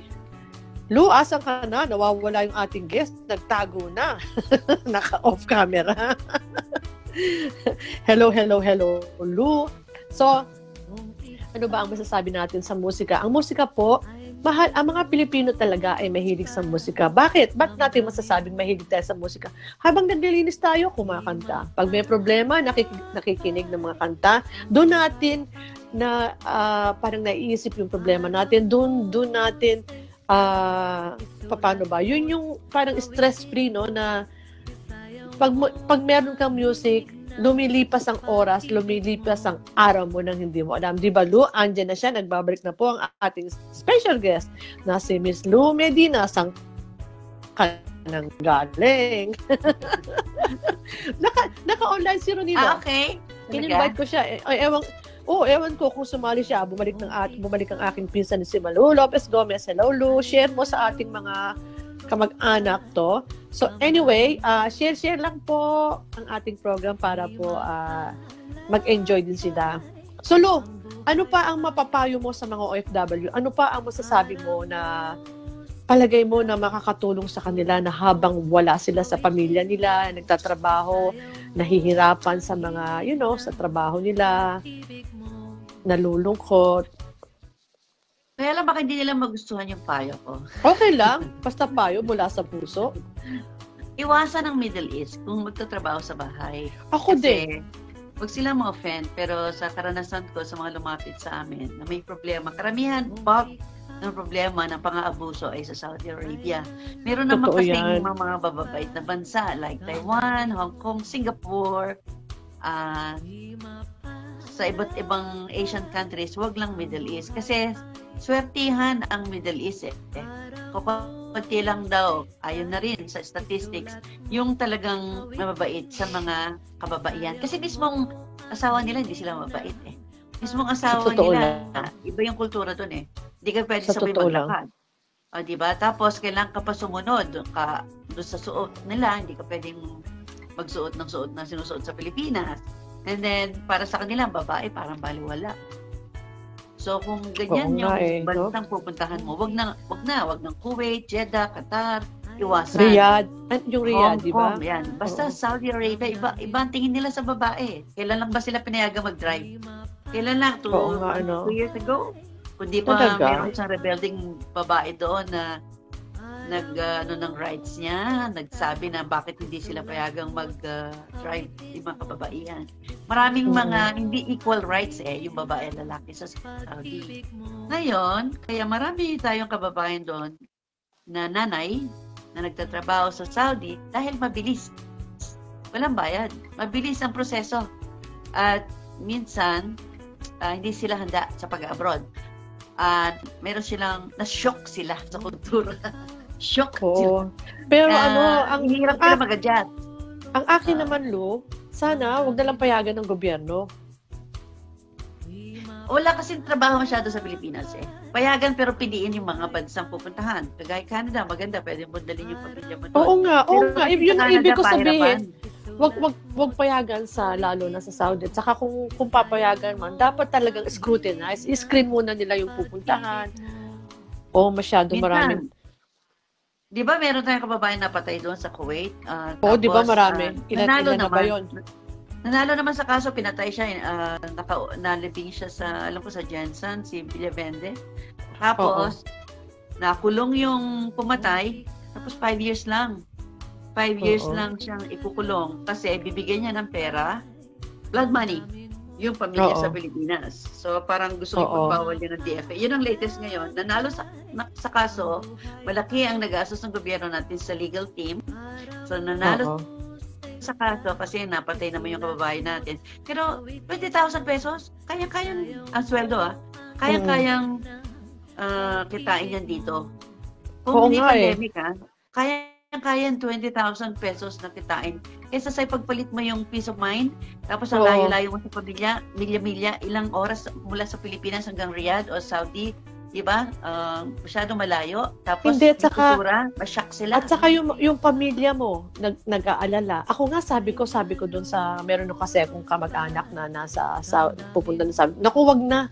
Lu, asan ka na? Nawawala yung ating guest. Nagtago na. Naka-off camera. hello, hello, hello, Lu. So, ano ba ang masasabi natin sa musika? Ang musika po, mahal, ang mga Pilipino talaga ay mahilig sa musika. Bakit? Ba't natin masasabing mahilig tayo sa musika? Habang naglilinis tayo, kumakanta. Pag may problema, nakik- nakikinig ng mga kanta, doon natin na ah, parang naiisip yung problema natin. Doon, doon natin, ah, paano ba? Yun yung parang stress-free, no? Na pag, pag meron kang music, lumilipas ang oras, lumilipas ang araw mo nang hindi mo alam. Di ba, Lu? Andyan na siya. Nagbabalik na po ang ating special guest na si Miss Lu Medina. Sang kanang galing. naka, naka-online si Ronilo. Ah, okay. In-invite ko siya. Eh, ay, ewan, oh, ewan ko kung sumali siya. Bumalik, ng at, bumalik ang aking pinsan ni si Malu Lopez Gomez. Hello, Lu. Share mo sa ating mga kamag-anak to. So anyway, uh, share-share lang po ang ating program para po uh, mag-enjoy din sila. So Lu, ano pa ang mapapayo mo sa mga OFW? Ano pa ang masasabi mo na palagay mo na makakatulong sa kanila na habang wala sila sa pamilya nila, nagtatrabaho, nahihirapan sa mga, you know, sa trabaho nila, nalulungkot. Kaya lang baka hindi nila magustuhan yung payo ko. Okay lang, basta payo mula sa puso. Iwasan ang Middle East kung magtatrabaho sa bahay. Ako din. wag sila ma-offend, pero sa karanasan ko sa mga lumapit sa amin na may problema, karamihan, bulk ng problema ng pang-aabuso ay sa Saudi Arabia. Meron naman Totoo kasing yan. mga, mga bababait na bansa like Taiwan, Hong Kong, Singapore, ah, sa iba't ibang Asian countries, wag lang Middle East. Kasi swertihan ang Middle East eh. Kukunti lang daw, ayon na rin sa statistics, yung talagang mababait sa mga kababaihan. Kasi mismong asawa nila, hindi sila mabait eh. Mismong asawa nila, iba yung kultura dun eh. Hindi ka pwede Sa sabay lang. maglakad. O, di ba? Tapos, kailangan ka pa sumunod doon ka, doon sa suot nila. Hindi ka pwedeng magsuot ng suot na sinusuot sa Pilipinas. And then, para sa kanila, ang babae, parang baliwala. So, kung ganyan Oo yung eh, no? bansang pupuntahan mo, wag na, wag na, wag ng Kuwait, Jeddah, Qatar, iwasan. Riyadh. An- Yung Riyadh, Hong di ba? Kong, yan. Basta Oo. Saudi Arabia, iba, iba ang tingin nila sa babae. Kailan lang ba sila pinayagan mag-drive? Kailan lang? Two, Oo nga, ano. two years ago? Kundi pa Talaga? meron isang rebelding babae doon na nag uh, ano ng rights niya, nagsabi na bakit hindi sila payagang mag-drive yung mga kababaihan. Maraming Oo. mga hindi equal rights eh, yung babae at lalaki sa Saudi. Ngayon, kaya marami tayong kababayan doon na nanay na nagtatrabaho sa Saudi dahil mabilis. Walang bayad. Mabilis ang proseso. At minsan, ah, hindi sila handa sa pag-abroad. At meron silang, na-shock sila sa kultura. shock. Oo. Pero Na ano, ang, hirap ak- mag-adjust. ang akin naman, Lu, sana wag na lang payagan ng gobyerno. Wala kasing trabaho masyado sa Pilipinas eh. Payagan pero piliin yung mga bansang pupuntahan. Kagaya Canada, maganda. Pwede mo dalhin yung pamilya mo doon. Oo nga, oo Pero nga. Yun ang Canada, ibig ko sabihin. Wag, wag, wag payagan sa, lalo na sa Saudi. At saka kung, kung papayagan man, dapat talagang scrutinize. I-screen muna nila yung pupuntahan. O masyado Minsan, maraming. Di ba meron tayong kababayan na patay doon sa Kuwait? Ah, Oo, di ba marami? ah, Ilan, nanalo ilan na ba naman. yun? Nanalo naman sa kaso, pinatay siya. Uh, naka, nalibing siya sa, alam ko sa Jensen, si Villavende. Tapos, nakulong yung pumatay. Tapos, five years lang. Five years Oo. lang siyang ikukulong. Kasi, bibigyan niya ng pera, blood money, yung pamilya Oo. sa Pilipinas. So, parang gusto Oo. ipagbawal niya ng DFA. Yun ang latest ngayon. Nanalo sa, na, sa kaso, malaki ang nag-asos ng gobyerno natin sa legal team. So, nanalo Oo. sa kaso kasi napatay naman yung kababayan natin. Pero 20,000 pesos, kaya-kayang ang sweldo ah. Kaya-kayang ah, kitain yan dito. Kung Oo hindi nga eh. pandemic ah, kaya-kayang 20,000 pesos na kitain. Kesa sa pagpalit mo yung peace of mind, tapos ang layo-layo mo sa pamilya, milya-milya, ilang oras mula sa Pilipinas hanggang Riyadh o Saudi, di ba? Ah, masyado malayo. Tapos Hindi, at yung saka- kultura, masyak sila. At saka yung, yung pamilya mo, nag, nag-aalala. Ako nga sabi ko, sabi ko doon sa, meron ko kasi akong kamag-anak na nasa, sa, pupunta na sa, naku, wag na.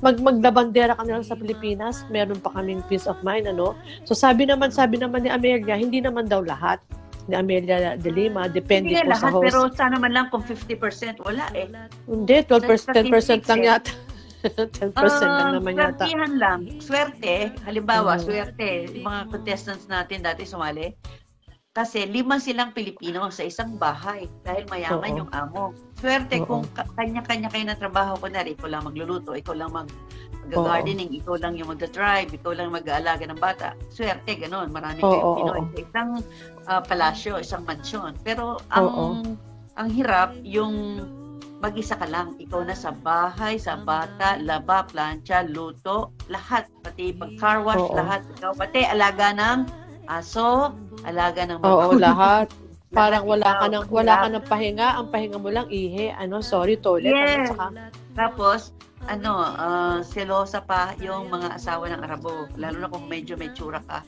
Mag, maglabandera ka na lang sa Pilipinas, meron pa kaming peace of mind, ano. So sabi naman, sabi naman ni Amelia, hindi naman daw lahat ni Amelia de Lima, depende Hindi po nga sa lahat, host. pero sana man lang kung 50%, wala eh. hindi, 12%, 10% lang yata. 10% lang Ah, naman yata. swertihan lang. Swerte, halimbawa, Mm. swerte, yung mga contestants natin dati sumali, kasi lima silang Pilipino sa isang bahay dahil mayaman Oo. yung amo. Swerte Oo. kung ka- kanya-kanya kayo ng trabaho, kunwari, ikaw lang magluluto, ikaw lang mag gardening ikaw lang yung magda-drive, ikaw lang mag-aalaga ng bata. Swerte, ganun. Marami Oo, oo. sa isang ah, palasyo, isang mansyon. Pero ang Oo. ang hirap yung mag-isa ka lang. Ikaw na sa bahay, sa bata, laba, plancha, luto, lahat. Pati pag car wash, Oo. lahat. Ikaw pati alaga ng aso, alaga ng Oo, lahat. Parang wala ka nang wala ka nang pahinga, ang pahinga mo lang ihe, ano, sorry toilet, ano, Yes. saka Tapos, ano, ah, selosa pa yung mga asawa ng Arabo. Lalo na kung medyo may tsura ka.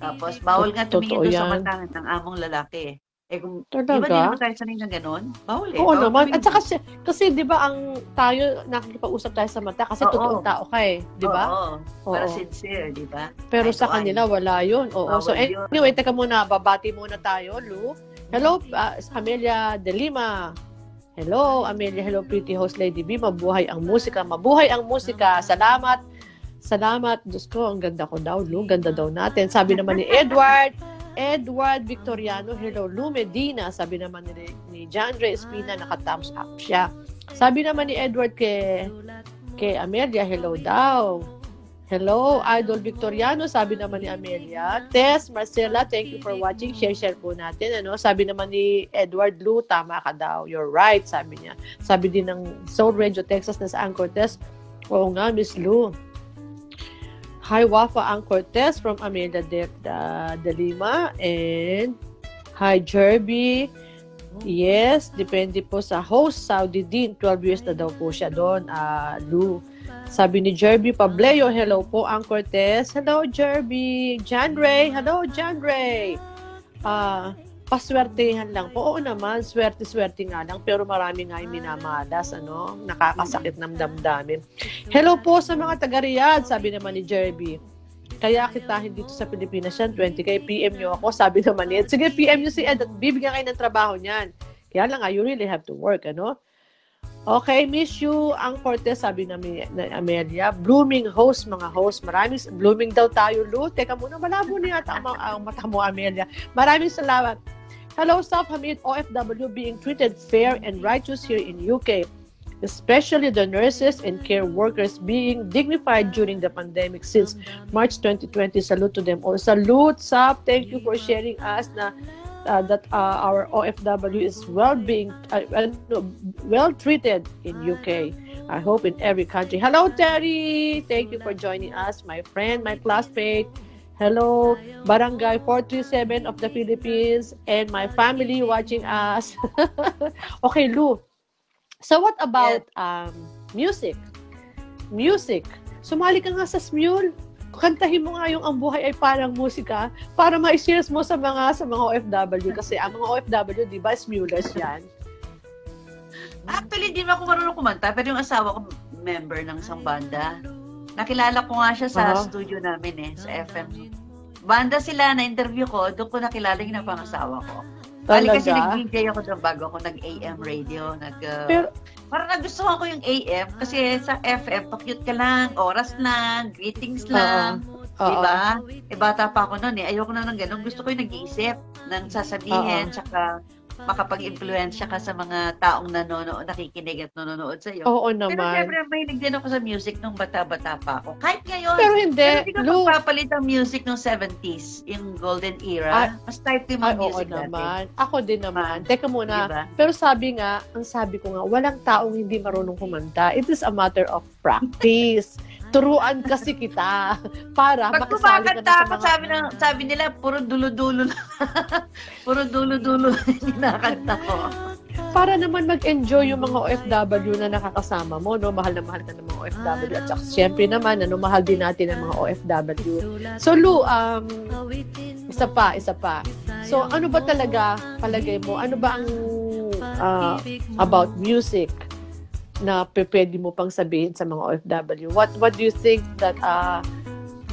Tapos, bawal nga tumingin doon sa mata ng among lalaki. Eh, kung, di ba di Talaga? naman tayo sanay ng ganon? Bawal eh. Oo Bawal naman. At saka, si- kasi di ba ang tayo, nakikipag-usap tayo sa mata kasi Oo. totoong tao ka eh. Di ba? Oo. Para Oo. sincere, di ba? Pero Eye sa eye. kanila, wala yun. Oo. Bawal So, yun. anyway, teka muna. Babati muna tayo, Lu. Hello, uh, Amelia De Lima. Hello, Amelia. Hello, pretty host Lady B. Mabuhay ang musika. Mabuhay ang musika. Salamat. Salamat. Diyos ko, ang ganda ko daw, Lu. Ganda daw natin. Sabi naman ni Edward, Edward Victoriano, hello. Lou Medina, sabi naman ni, ni Ray Espina, naka-thumbs up siya. Sabi naman ni Edward kay, kay Amelia, hello daw. Hello, Idol Victoriano, sabi naman ni Amelia. Tess, Marcela, thank you for watching. Share-share po natin. Ano? Sabi naman ni Edward Lou, tama ka daw. You're right, sabi niya. Sabi din ng Soul Radio Texas na sa Anchor Tess, oo nga, Miss Lou. Hi, Wafa Ang Cortez from Amelia de, de, de Lima. And hi, Jerby. Yes, depende po sa host, Saudi Din. 12 years na daw po siya doon, uh, Lou. Sabi ni Jerby Pableo, hello po, Ang Cortez. Hello, Jerby. John Ray, hello, John Ray. Ah, paswertehan lang po. Oo naman, swerte-swerte nga lang, pero marami nga yung minamalas, ano, nakakasakit ng damdamin. Hello po sa mga taga-Riyadh, sabi naman ni Jerby. Kaya kita dito sa Pilipinas yan, 20k, PM nyo ako, sabi naman ni Ed. Sige, PM nyo si Ed at bibigyan kayo ng trabaho niyan. Kaya lang, ah, you really have to work, ano? Okay, miss you, ang Cortez, sabi na, na Amelia. Blooming host, mga host. Maraming, blooming daw tayo, Lu. Teka muna, malabo niya ang, ang mata mo, Amelia. Maraming salamat. Hello, South Hamid OFW being treated fair and righteous here in UK, especially the nurses and care workers being dignified during the pandemic since March 2020. Salute to them all. Salute, Sap. Thank you for sharing us na uh, that uh, our OFW is well being uh, well treated in UK. I hope in every country. Hello, Terry. Thank you for joining us, my friend, my classmate. Hello, Barangay 437 of the Philippines and my family watching us. okay, Lou. So what about um, music? Music. Sumali ka nga sa Smule. Kantahin mo nga yung Ang Buhay ay Parang Musika para ma-share mo sa mga sa mga OFW kasi ang mga OFW, di ba, Smulers yan. Actually, di ba ako marunong kumanta, pero yung asawa ko member ng isang banda. Nakilala ko nga siya sa uh-huh. studio namin eh, sa FM. Banda sila na interview ko, doon ko nakilala yung napangasawa ko. Bali kasi nag-DJ ako doon bago ako nag-AM radio. Nag, uh, Pero, parang nagustuhan ko yung AM kasi sa FM, pa-cute ka lang, oras lang, greetings lang. Uh-oh. Diba? Eh, bata pa ako noon eh. Ayoko na ng ganun. Gusto ko yung nag-iisip ng sasabihin, Uh-oh. tsaka makapag-impluensya ka sa mga taong nanonood, nakikinig at nanonood sa iyo. Oo naman. Pero syempre, mahilig din ako sa music nung bata-bata pa ako. Kahit ngayon. Pero hindi. Pero hindi Lu- magpapalit ang music nung 70s, yung golden era. Ah, Mas type yung mga ay, music oo naman. Ako din naman. Ah, Teka muna. Diba? Pero sabi nga, ang sabi ko nga, walang taong hindi marunong kumanta. It is a matter of practice. Turuan kasi kita para Pag makasali ka na sa mga... sabi, ng, sabi nila, puro dulo-dulo na. puro dulo-dulo na kinakanta ko. Para naman mag-enjoy yung mga OFW na nakakasama mo, no? Mahal na mahal ka ng mga OFW. At saka, syempre naman, ano, mahal din natin ang mga OFW. So, Lu, um, isa pa, isa pa. So, ano ba talaga, palagay mo, ano ba ang uh, about music? Na pwede mo pang sabihin sa mga OFW? What what do you think that uh,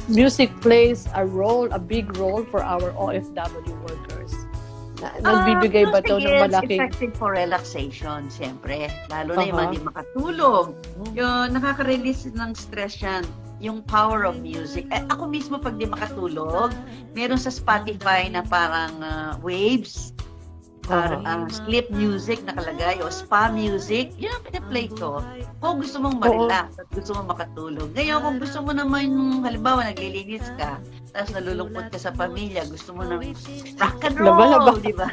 music plays a role, a big role for our OFW workers? Na, nagbibigay ba to ng malaking... effective for relaxation, siyempre. Lalo uh-huh. na yung mga uh-huh. makatulog. Yung nakaka-release ng stress yan yung power of music. Eh, ako mismo pag di makatulog, meron sa Spotify na parang uh, waves uh, uh, sleep music nakalagay o spa music, yun ang pinaplay ko. Kung gusto mong ma-relax at gusto mong makatulog. Ngayon, kung gusto mo naman, halimbawa, naglilinis ka, tapos nalulungkot ka sa pamilya, gusto mo ng rock and roll, laba, laba. di ba?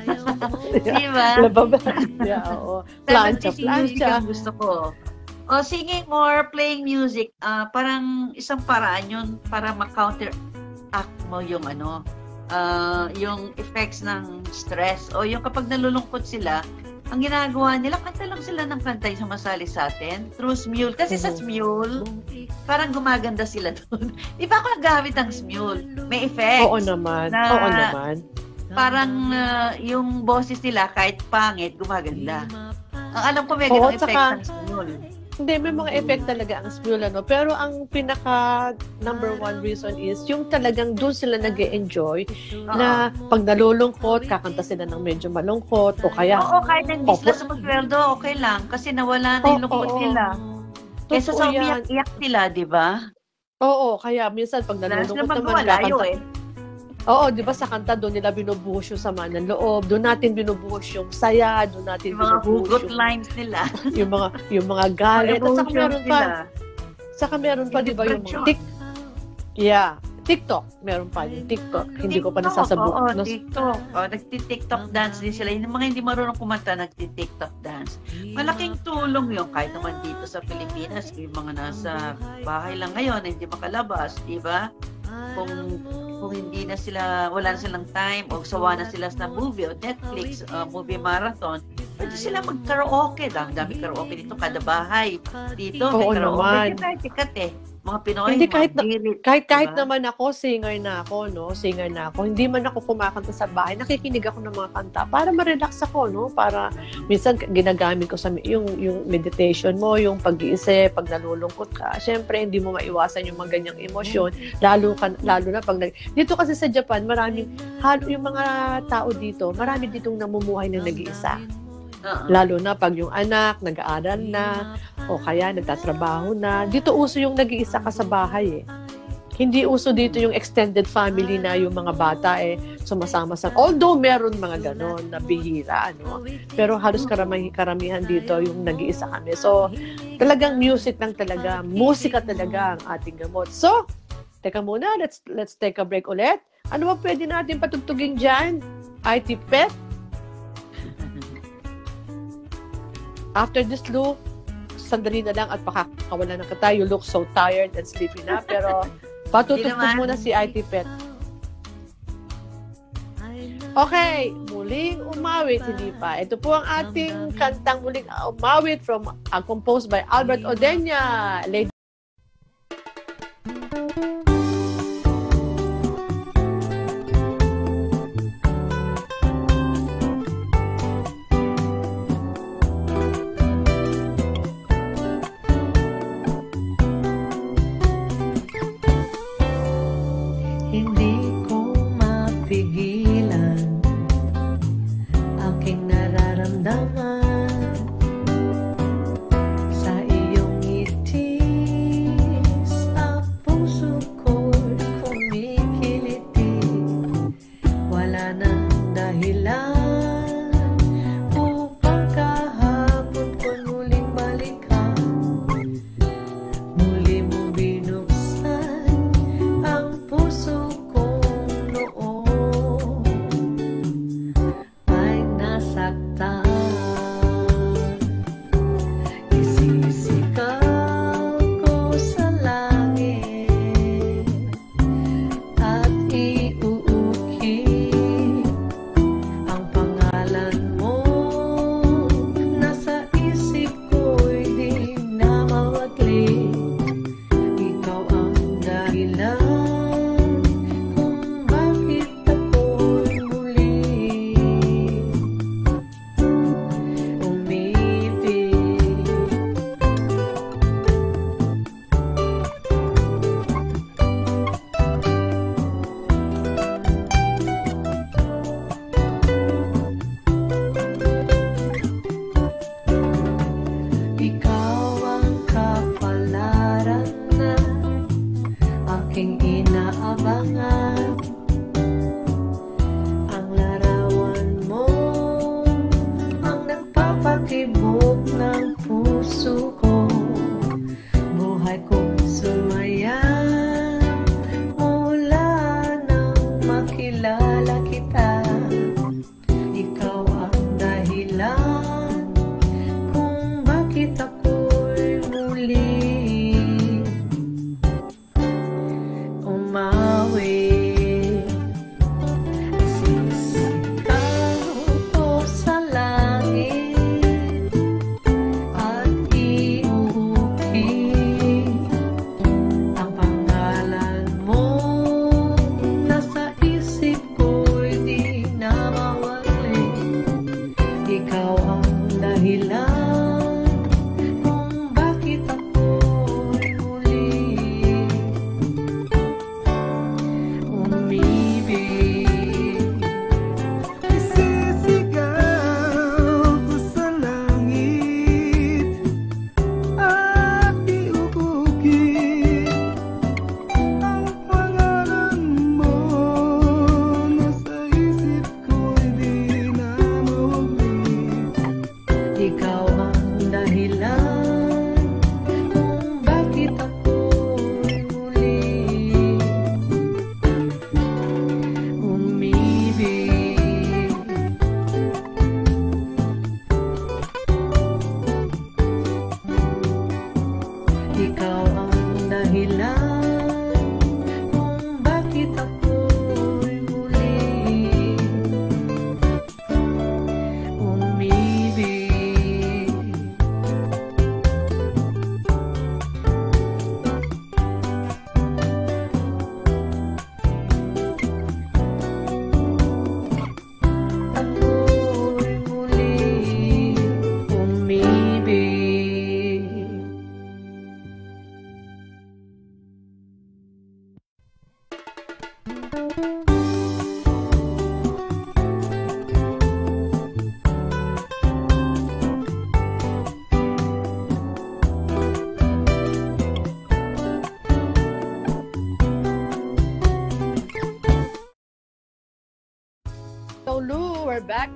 di ba? Laba ba? Yeah, oo. Plancha, plancha. gusto ko. O singing or playing music, uh, parang isang paraan yun para ma-counter act mo yung ano, uh, yung effects ng stress o yung kapag nalulungkot sila, ang ginagawa nila, kanta lang sila ng kanta yung sumasali sa atin through Smule. Kasi sa Smule, parang gumaganda sila doon. Di ba ako naggamit ng Smule? May effects. Oo naman. Na, Oo naman. Parang uh, yung boses nila, kahit pangit, gumaganda. Ang alam ko may ganong effect ng Smule. Hindi, may mga effect talaga ang Smule, ano. Pero ang pinaka number one reason is yung talagang doon sila nag enjoy uh-huh. na pag nalulungkot, kakanta sila ng medyo malungkot o kaya... Oo, kahit hindi sila sumasweldo, okay lang. Kasi nawala na yung lungkot nila. Kesa sa umiyak-iyak sila, di ba? Oo, kaya minsan pag nalulungkot naman, kakanta, eh Oo, di ba sa kanta doon nila binubuhos yung sama ng loob, doon natin binubuhos yung saya, doon natin Yung mga hugot yung, lines nila. yung mga yung mga galit. At saka meron pa, nila. saka meron pa di ba yung mga tik Yeah, TikTok. Meron pa yung TikTok. Hindi ko pa TikTok, nasasabuk. Oo, nas- TikTok. Oh, nagti-TikTok dance din sila. Yung mga hindi marunong kumanta, nagti-TikTok dance. Malaking tulong yun kahit naman dito sa Pilipinas, yung mga nasa bahay lang ngayon, hindi makalabas, di ba? Kung kung hindi na sila, wala na silang time o sawa na sila sa movie o Netflix, uh, movie marathon, pwede sila mag-karaoke. Dami-dami karaoke dito, kada bahay. Dito, may Oo karaoke. naman. Eh. Mga Pinoy, Hindi, mga kahit na- birit, kahit kahit diba? naman ako singer na ako no? Singer na ako. Hindi man ako kumakanta sa bahay. Nakikinig ako ng mga kanta para ma-relax ako no? Para minsan ginagamit ko sa yung yung meditation mo yung pag-iisip pag nalulungkot ka. Syempre hindi mo maiwasan yung mga ganyang emosyon. Lalo ka, lalo na pag nag, dito kasi sa Japan maraming halo yung mga tao dito. Marami ditong namumuhay na nag-iisa Oo. lalo na pag yung anak nag-aaral na o kaya nagtatrabaho na. Dito uso yung nag-iisa ka sa bahay eh. Hindi uso dito yung extended family na yung mga bata eh sumasama sa although meron mga ganon na bihira ano. Pero halos karamihan karamihan dito yung nag-iisa kami. So talagang music lang talaga musika talaga ang ating gamot. So teka muna let's let's take a break ulit. Ano ba pwede natin patugtugin dyan? IT pet after this look, sandali na lang at pakakawala ng kata. You look so tired and sleepy na. Pero patutugtog muna si IT Pet. Okay, muling umawit, hindi pa. Ito po ang ating kantang muling umawit from uh, composed by Albert Odenya. Lady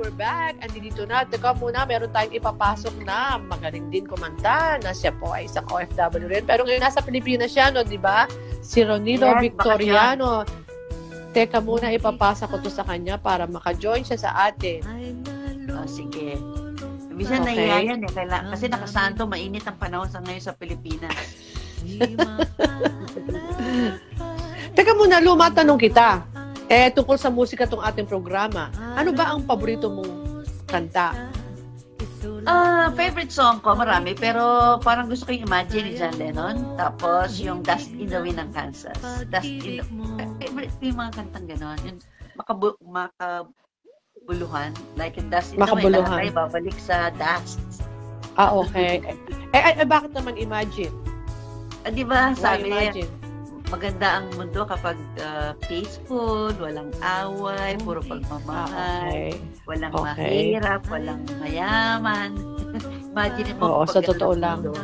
we're back. Andito na. Teka muna, meron tayong ipapasok na magaling din kumanta na siya po ay isang OFW rin. Pero ngayon nasa Pilipinas siya, no, di ba? Si Ronilo Yes, Victoriano. Teka muna, ipapasa ko to sa kanya para maka-join siya sa atin. Oh, sige. Minsan Okay. nahiya yan eh. Kaila, kasi nakasanto, mainit ang panahon sa ngayon sa Pilipinas. Teka muna, Lou, matanong kita. Eh, tungkol sa musika tong ating programa. Ano ba ang paborito mong kanta? Ah, favorite song ko, marami. Pero parang gusto ko yung Imagine ni John Lennon. Tapos yung Dust in the Wind ng Kansas. Dust in the... eh, Favorite ko yung mga kantang gano'n. Yung makabu makabuluhan. Like yung Dust in the Wind. Makabuluhan. Babalik sa Dust. Ah, okay. eh, eh, eh, bakit naman imagine? Ah, di ba, Why sabi, imagine? Maganda ang mundo kapag ah, peaceful, walang away, puro Ah, pagmamahal, okay. walang Okay. mahirap, walang mayaman. Imagine mo Oo, sa totoo ang lang. mundo.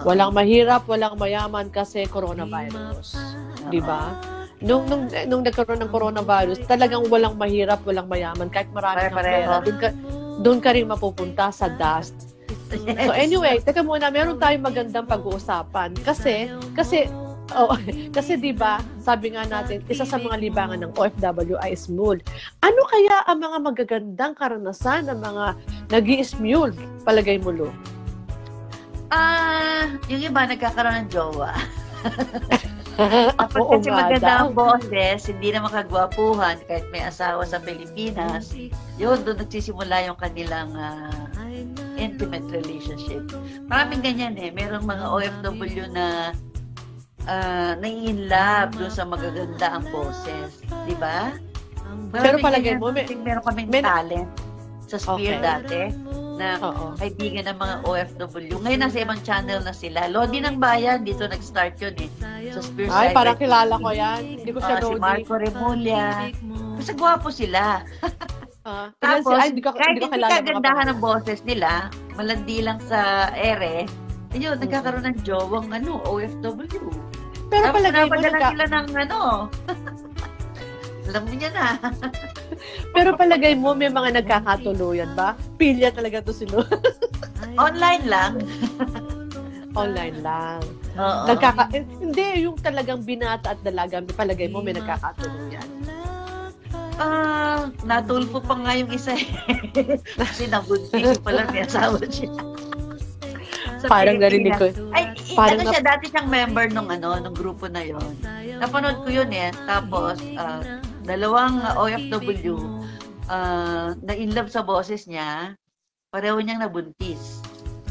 Walang mahirap, walang mayaman kasi coronavirus. Di ba? Nung, nung, nung nagkaroon ng coronavirus, talagang walang mahirap, walang mayaman. Kahit marami ng Pare-pareho. pera, doon ka, doon ka rin mapupunta sa dust. So anyway, teka muna, meron tayong magandang pag-uusapan. Kasi, kasi, oh, kasi di ba sabi nga natin, isa sa mga libangan ng OFW ay smule. Ano kaya ang mga magagandang karanasan ng mga nag smule Palagay mo, Lo. Ah, yung iba nagkakaroon ng jowa. Kapag kasi maganda ang boses, hindi na makagwapuhan kahit may asawa sa Pilipinas, yun, doon nagsisimula yung kanilang ah, intimate relationship. Maraming ganyan eh. Merong mga OFW na uh, in love doon sa magaganda ang boses. Di ba? Pero palagay mo, may- meron kaming may- talent sa Sphere Okay. dati na Oo. kaibigan ng mga OFW. Ngayon nasa ibang channel na sila. Lodi ng Bayan, dito nag-start yun eh. Sa Spear Ay, parang kilala ko yan. Hindi ko siya si Lodi. Marco Remulla. Kasi gwapo sila. Ilan Tapos, si- ay, hindi ko, kahit hindi kagandahan ng boses nila, malandi lang sa ere, ayun, nagkakaroon ng jowang ano, OFW. Pero Tapos palagay mo, nagka, sila ng ano, alam mo niya na. pero palagay mo, may mga nagkakatuluyan ba? Pilya talaga to sila. Online lang. Online lang. Oo. Nagkaka, eh, hindi, yung talagang binata at dalaga, palagay mo, may nagkakatuluyan. Ah, natulfo pa nga yung isa eh. Kasi nabuntis pala may asawa siya. Sa Parang narinig Pilipinas. ko. Ay, Parang ano siya, dati siyang member nung ano, nung grupo na yon. Napanood ko yun eh. Tapos, ah, dalawang ah, OFW ah, na in love sa boses niya, pareho niyang nabuntis.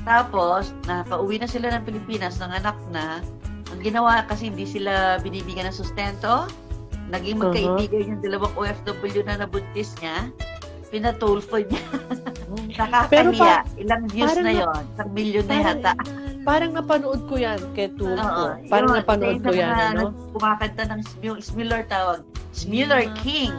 Tapos, napauwi na sila ng Pilipinas, ng anak na. Ang ginawa kasi hindi sila binibigyan ng sustento. Naging Uh-huh. magkaibigan yung dalawang OFW na nabuntis niya. Pinatulfo niya. Pero Nakakahiya. Ilang views na na- yon Isang milyon na yata. Parang napanood ko yan kay Tulfo. Oo, Parang yun. napanood ko yan, mga ano? Kumakanta ng Smu- Smuller tawag. Smuller King.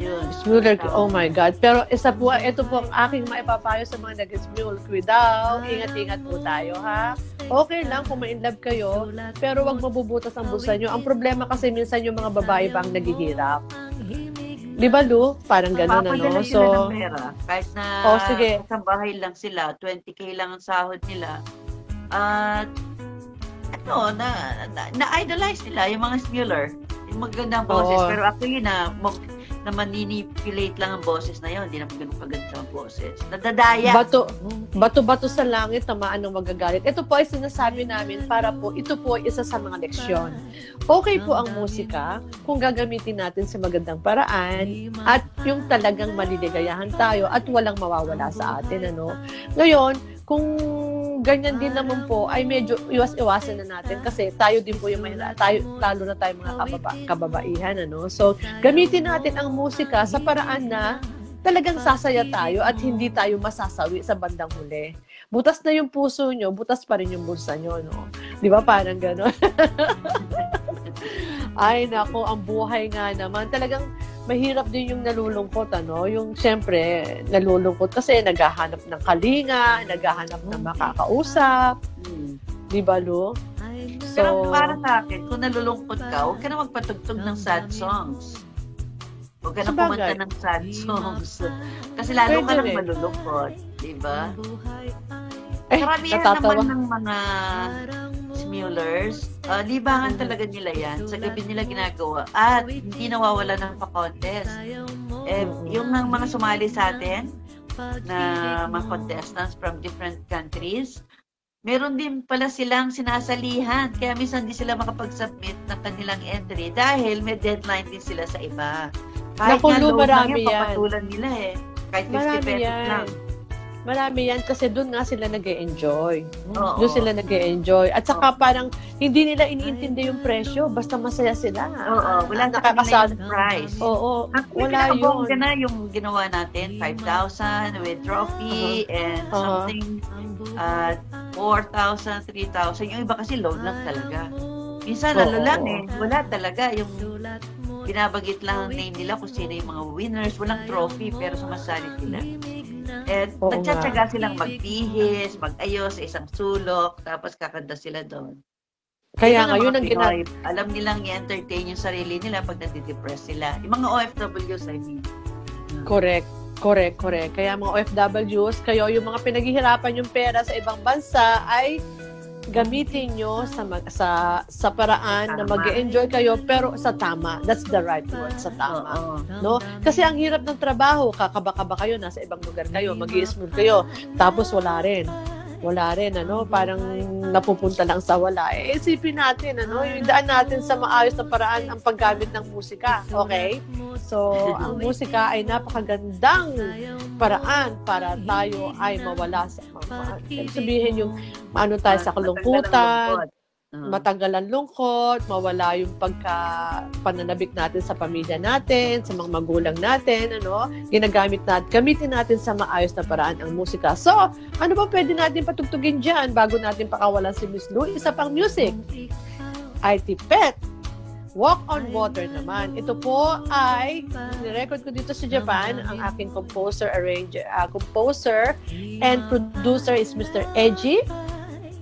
Yun. Smuler, oh my God. Pero isa po, ito po ang aking maipapayo sa mga nag-smule. Daw, ingat-ingat po tayo, ha? Okay lang kung ma-inlove kayo, pero wag mabubutas ang busa nyo. Ang problema kasi minsan yung mga babae ba ang naghihirap. Di ba, Lu? Parang Papadala ano? So, ng pera. Kahit na Oh, sige. sa bahay lang sila, 20k lang ang sahod nila. At ano, na, na, na-idolize nila yung mga Smuller. Yung magandang boses. Oo. Pero actually na, mo, na maninipulate lang ang boses na yun. Hindi naman ganun kaganda ang boses. Nadadaya. Bato, bato-bato sa langit, tamaan ng magagalit. Ito po ay sinasabi namin para po, ito po ay isa sa mga leksyon. Okay po ang musika kung gagamitin natin sa magandang paraan at yung talagang maliligayahan tayo at walang mawawala sa atin. Ano? Ngayon, kung ganyan din naman po, ay medyo iwas-iwasan na natin kasi tayo din po yung mahirap, tayo, lalo na tayo mga kababa, kababaihan. Ano? So, gamitin natin ang musika sa paraan na talagang sasaya tayo at hindi tayo masasawi sa bandang huli. Butas na yung puso nyo, butas pa rin yung bulsa nyo, no? Di ba? Parang gano'n. Ay, nako, ang buhay nga naman. Talagang mahirap din yung nalulungkot, ano? Yung, siyempre, nalulungkot kasi naghahanap ng kalinga, naghahanap ng makakausap. Hmm. Di ba, Lu? Pero So, para sa akin, kung nalulungkot ka, huwag ka na magpatugtog ng sad songs. Huwag ka na kumanta ng sad songs. Kasi lalo ka Pwede rin. malulungkot. Di ba? eh, Karamihan natatawa. naman ng mga Smulers, uh, libangan talaga nila yan. Sa gabi nila ginagawa. At hindi nawawala ng pa-contest. Eh, yung ng mga sumali sa atin, na mga contestants from different countries, meron din pala silang sinasalihan. Kaya minsan di sila makapag-submit ng kanilang entry dahil may deadline din sila sa iba. Kahit Naku, nga low lang yan, papatulan nila eh. Kahit 50 Marami pesos lang. Marami yan kasi doon nga sila nag enjoy Oo. Doon sila nag enjoy At saka parang hindi nila iniintindi yung presyo. Basta masaya sila. Oo, wala sa Nakakasal. kanila yung price. Oo, Actually, wala pinakabongga yun. na yung ginawa natin, 5,000 with trophy and something uh, 4,000, 3,000. Yung iba kasi low lang talaga. Minsan, Oo. ano lang eh, wala talaga. Yung binabagit lang ang name nila kung sino yung mga winners. Walang trophy, pero sumasali sila. And Oo nagtsatsaga silang magbihis, mag-ayos sa isang sulok, tapos kakanta sila doon. Kaya nga, yun ang ginagawa. Alam nilang i-entertain yung sarili nila pag nadidepress sila. Yung mga OFWs, I mean. Correct. Correct, correct. Kaya mga OFWs, kayo yung mga pinaghihirapan yung pera sa ibang bansa ay gamitin nyo sa mag, sa sa paraan na Tama. mag-enjoy kayo pero sa tama. That's the right word, sa tama. Oo. No? Kasi ang hirap ng trabaho, kakaba-kaba kayo, nasa ibang lugar kayo, mag smooth kayo, tapos wala rin. Wala rin, ano, parang napupunta lang sa wala. Eh, isipin natin, ano, yung daan natin sa maayos na paraan ang paggamit ng musika, okay? So, ang musika ay napakagandang paraan para tayo ay mawala sa mga, sabihin yung ano tayo sa kalungkutan, Ang lungkot, mawala yung pagka pananabik natin sa pamilya natin, sa mga magulang natin, ano, ginagamit natin, gamitin natin sa maayos na paraan ang musika. So, ano ba pwede natin patugtugin dyan bago natin pakawalan si Miss Lou? Isa pang music. IT Pet. Walk on Water naman. Ito po ay nirecord ko dito sa Japan. Ang aking composer, arranger, uh, composer and producer is Mr. Edgy.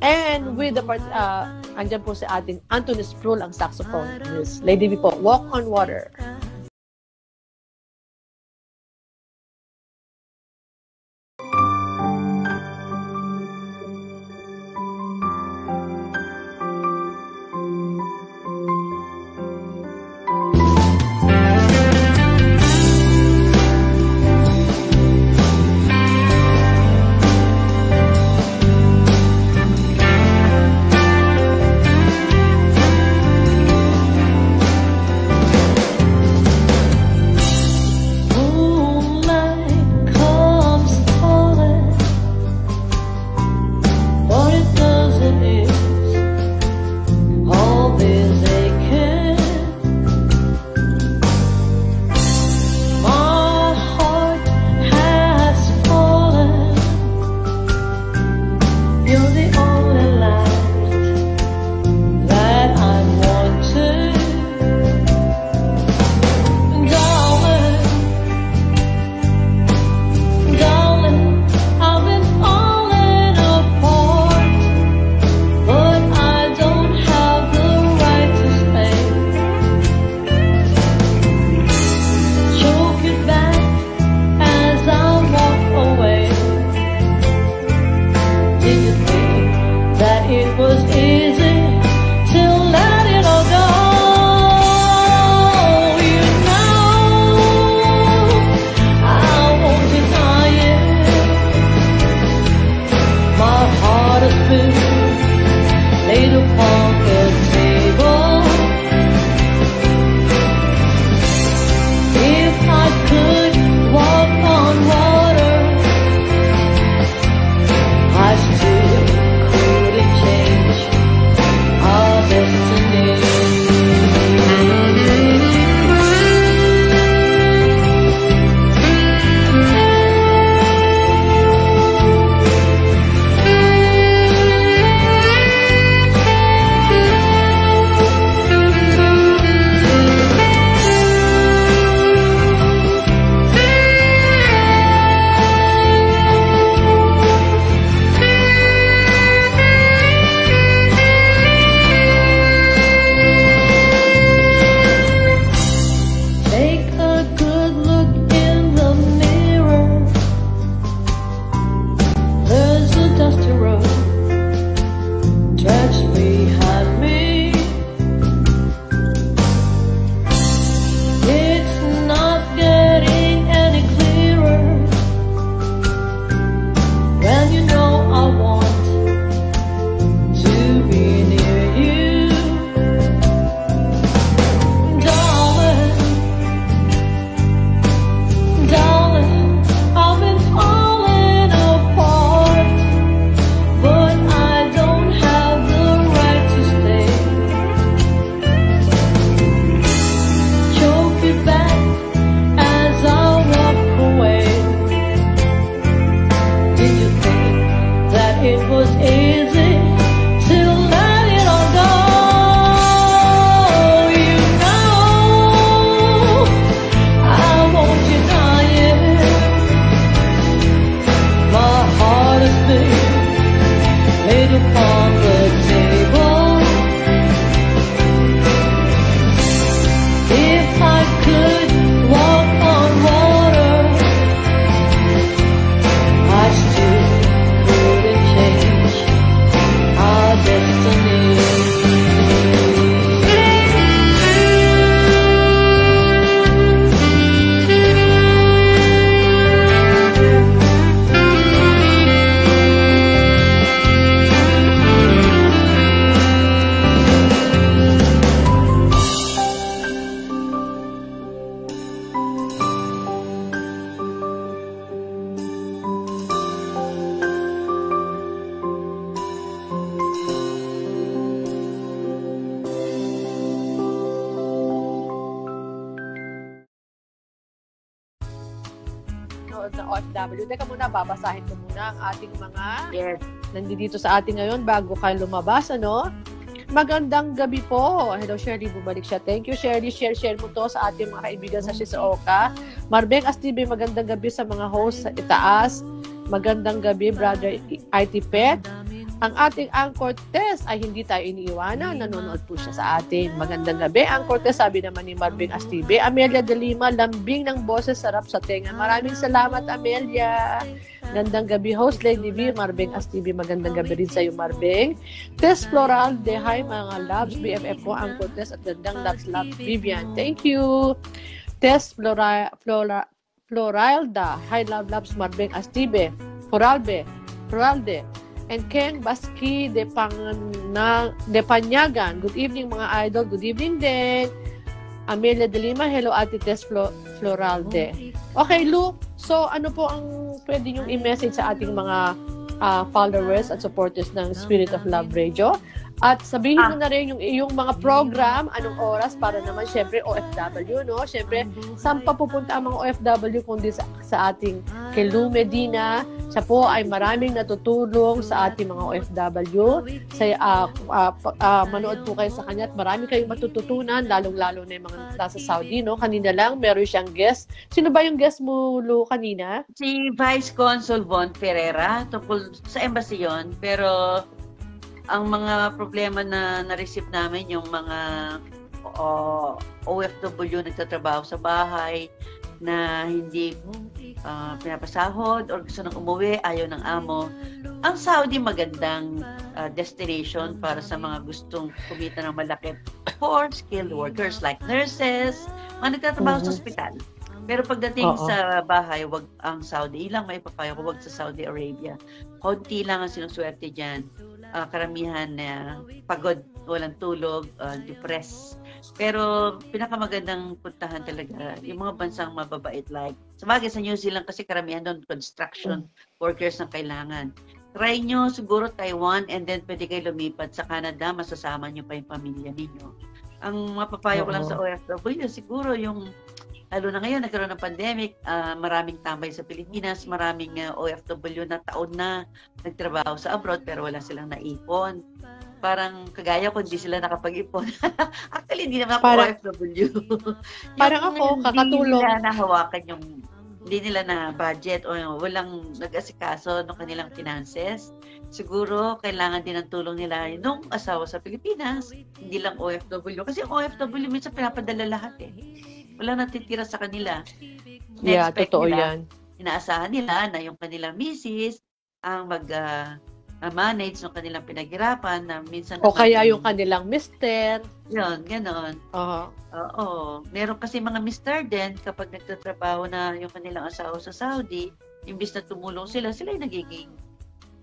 And with the part, uh, andyan po si ating Anthony Sproul, ang saxophone. Miss Lady B po, Walk on Water. Nandito sa atin ngayon bago kayo lumabas, ano? Magandang gabi po. Hello, Shirley. Bumalik siya. Thank you, Shirley. Share, share mo to sa ating mga kaibigan sa Shizuoka. Marbeng Astibe, magandang gabi sa mga host sa itaas. Magandang gabi, brother IT Pet. Ang ating Angkor Test ay hindi tayo iniiwanan. Nanonood po siya sa atin. Magandang gabi. Angkor Test, sabi naman ni Marvin Astibe. Amelia de Lima, lambing ng boses, sarap sa tenga. Maraming salamat, Amelia. Gandang gabi, host Lady B, Marbeng Astibe. Magandang gabi rin sa iyo, Marbeng. Test Floral, de hi mga loves, BFF ko, Angkor Test at gandang loves, love, Vivian. Thank you. Test Flora, Flora, Floralda, hi love, loves, Marbeng Astibe. Floralbe, Floralde. And Ken Baski de Pangna, de Panyagan. Good evening mga idol. Good evening din. Amelia de Lima, hello Ate Tess Flo, Floralde. Okay, Lu. So, ano po ang pwede niyong i-message sa ating mga ah, followers at supporters ng Spirit of Love Radio? At sabihin mo na rin yung iyong mga program, anong oras para naman syempre OFW, no? Syempre, saan pa pupunta ang mga OFW kundi sa, sa ating kay Lou Medina. Siya po ay maraming natutulong sa ating mga OFW. Sa, ah, ah, pa- ah, manood po kayo sa kanya at marami kayong matututunan, lalong-lalo na yung mga nasa Saudi, no? Kanina lang, meron siyang guest. Sino ba yung guest mo, Lou, kanina? Si Vice Consul Von Ferreira, tungkol sa embassy yun, pero ang mga problema na na-receive namin, yung mga o- OFW nagtatrabaho sa bahay, na hindi ah, pinapasahod or gusto nang umuwi, ayaw ng amo. Ang Saudi magandang ah, destination para sa mga gustong kumita ng malaki for skilled workers like nurses, mga nagtatrabaho sa Mhm. ospital. Pero pagdating Oo. sa bahay, wag ang Saudi, ilang may papayo ko, wag sa Saudi Arabia. Konti lang ang sinuswerte dyan. Ah, karamihan na pagod, walang tulog, ah, depressed. Pero pinakamagandang puntahan talaga, yung mga bansang mababait like, sa bagay sa New Zealand kasi karamihan doon construction workers ang kailangan. Try nyo siguro Taiwan and then pwede kayo lumipat sa Canada, masasama nyo pa yung pamilya ninyo. Ang mapapayo ko lang sa OFW, siguro yung lalo na ngayon, nagkaroon ng pandemic, ah, maraming tambay sa Pilipinas, maraming ah, OFW na taon na nagtrabaho sa abroad pero wala silang naipon. Parang kagaya ko, hindi sila nakapag-ipon. Actually, hindi naman ako Parang- OFW. Parang ako, Hindi kakatulong. nila nahawakan yung hindi nila na budget o walang nag-asikaso ng kanilang finances. Siguro, kailangan din ng tulong nila nung asawa sa Pilipinas, hindi lang OFW. Kasi OFW minsan pinapadala lahat eh. Wala natitira sa kanila. Yeah, totoo nila, yan. Inaasahan nila na yung kanilang misis ang mag ah, ah, manage ng kanilang pinaghirapan na minsan O kaya ay- yung kanilang mister. yun, ganon. Oo. Oo. Meron kasi mga mister din kapag nagtatrabaho na yung kanilang asawa sa Saudi, imbis na tumulong sila, sila yung nagiging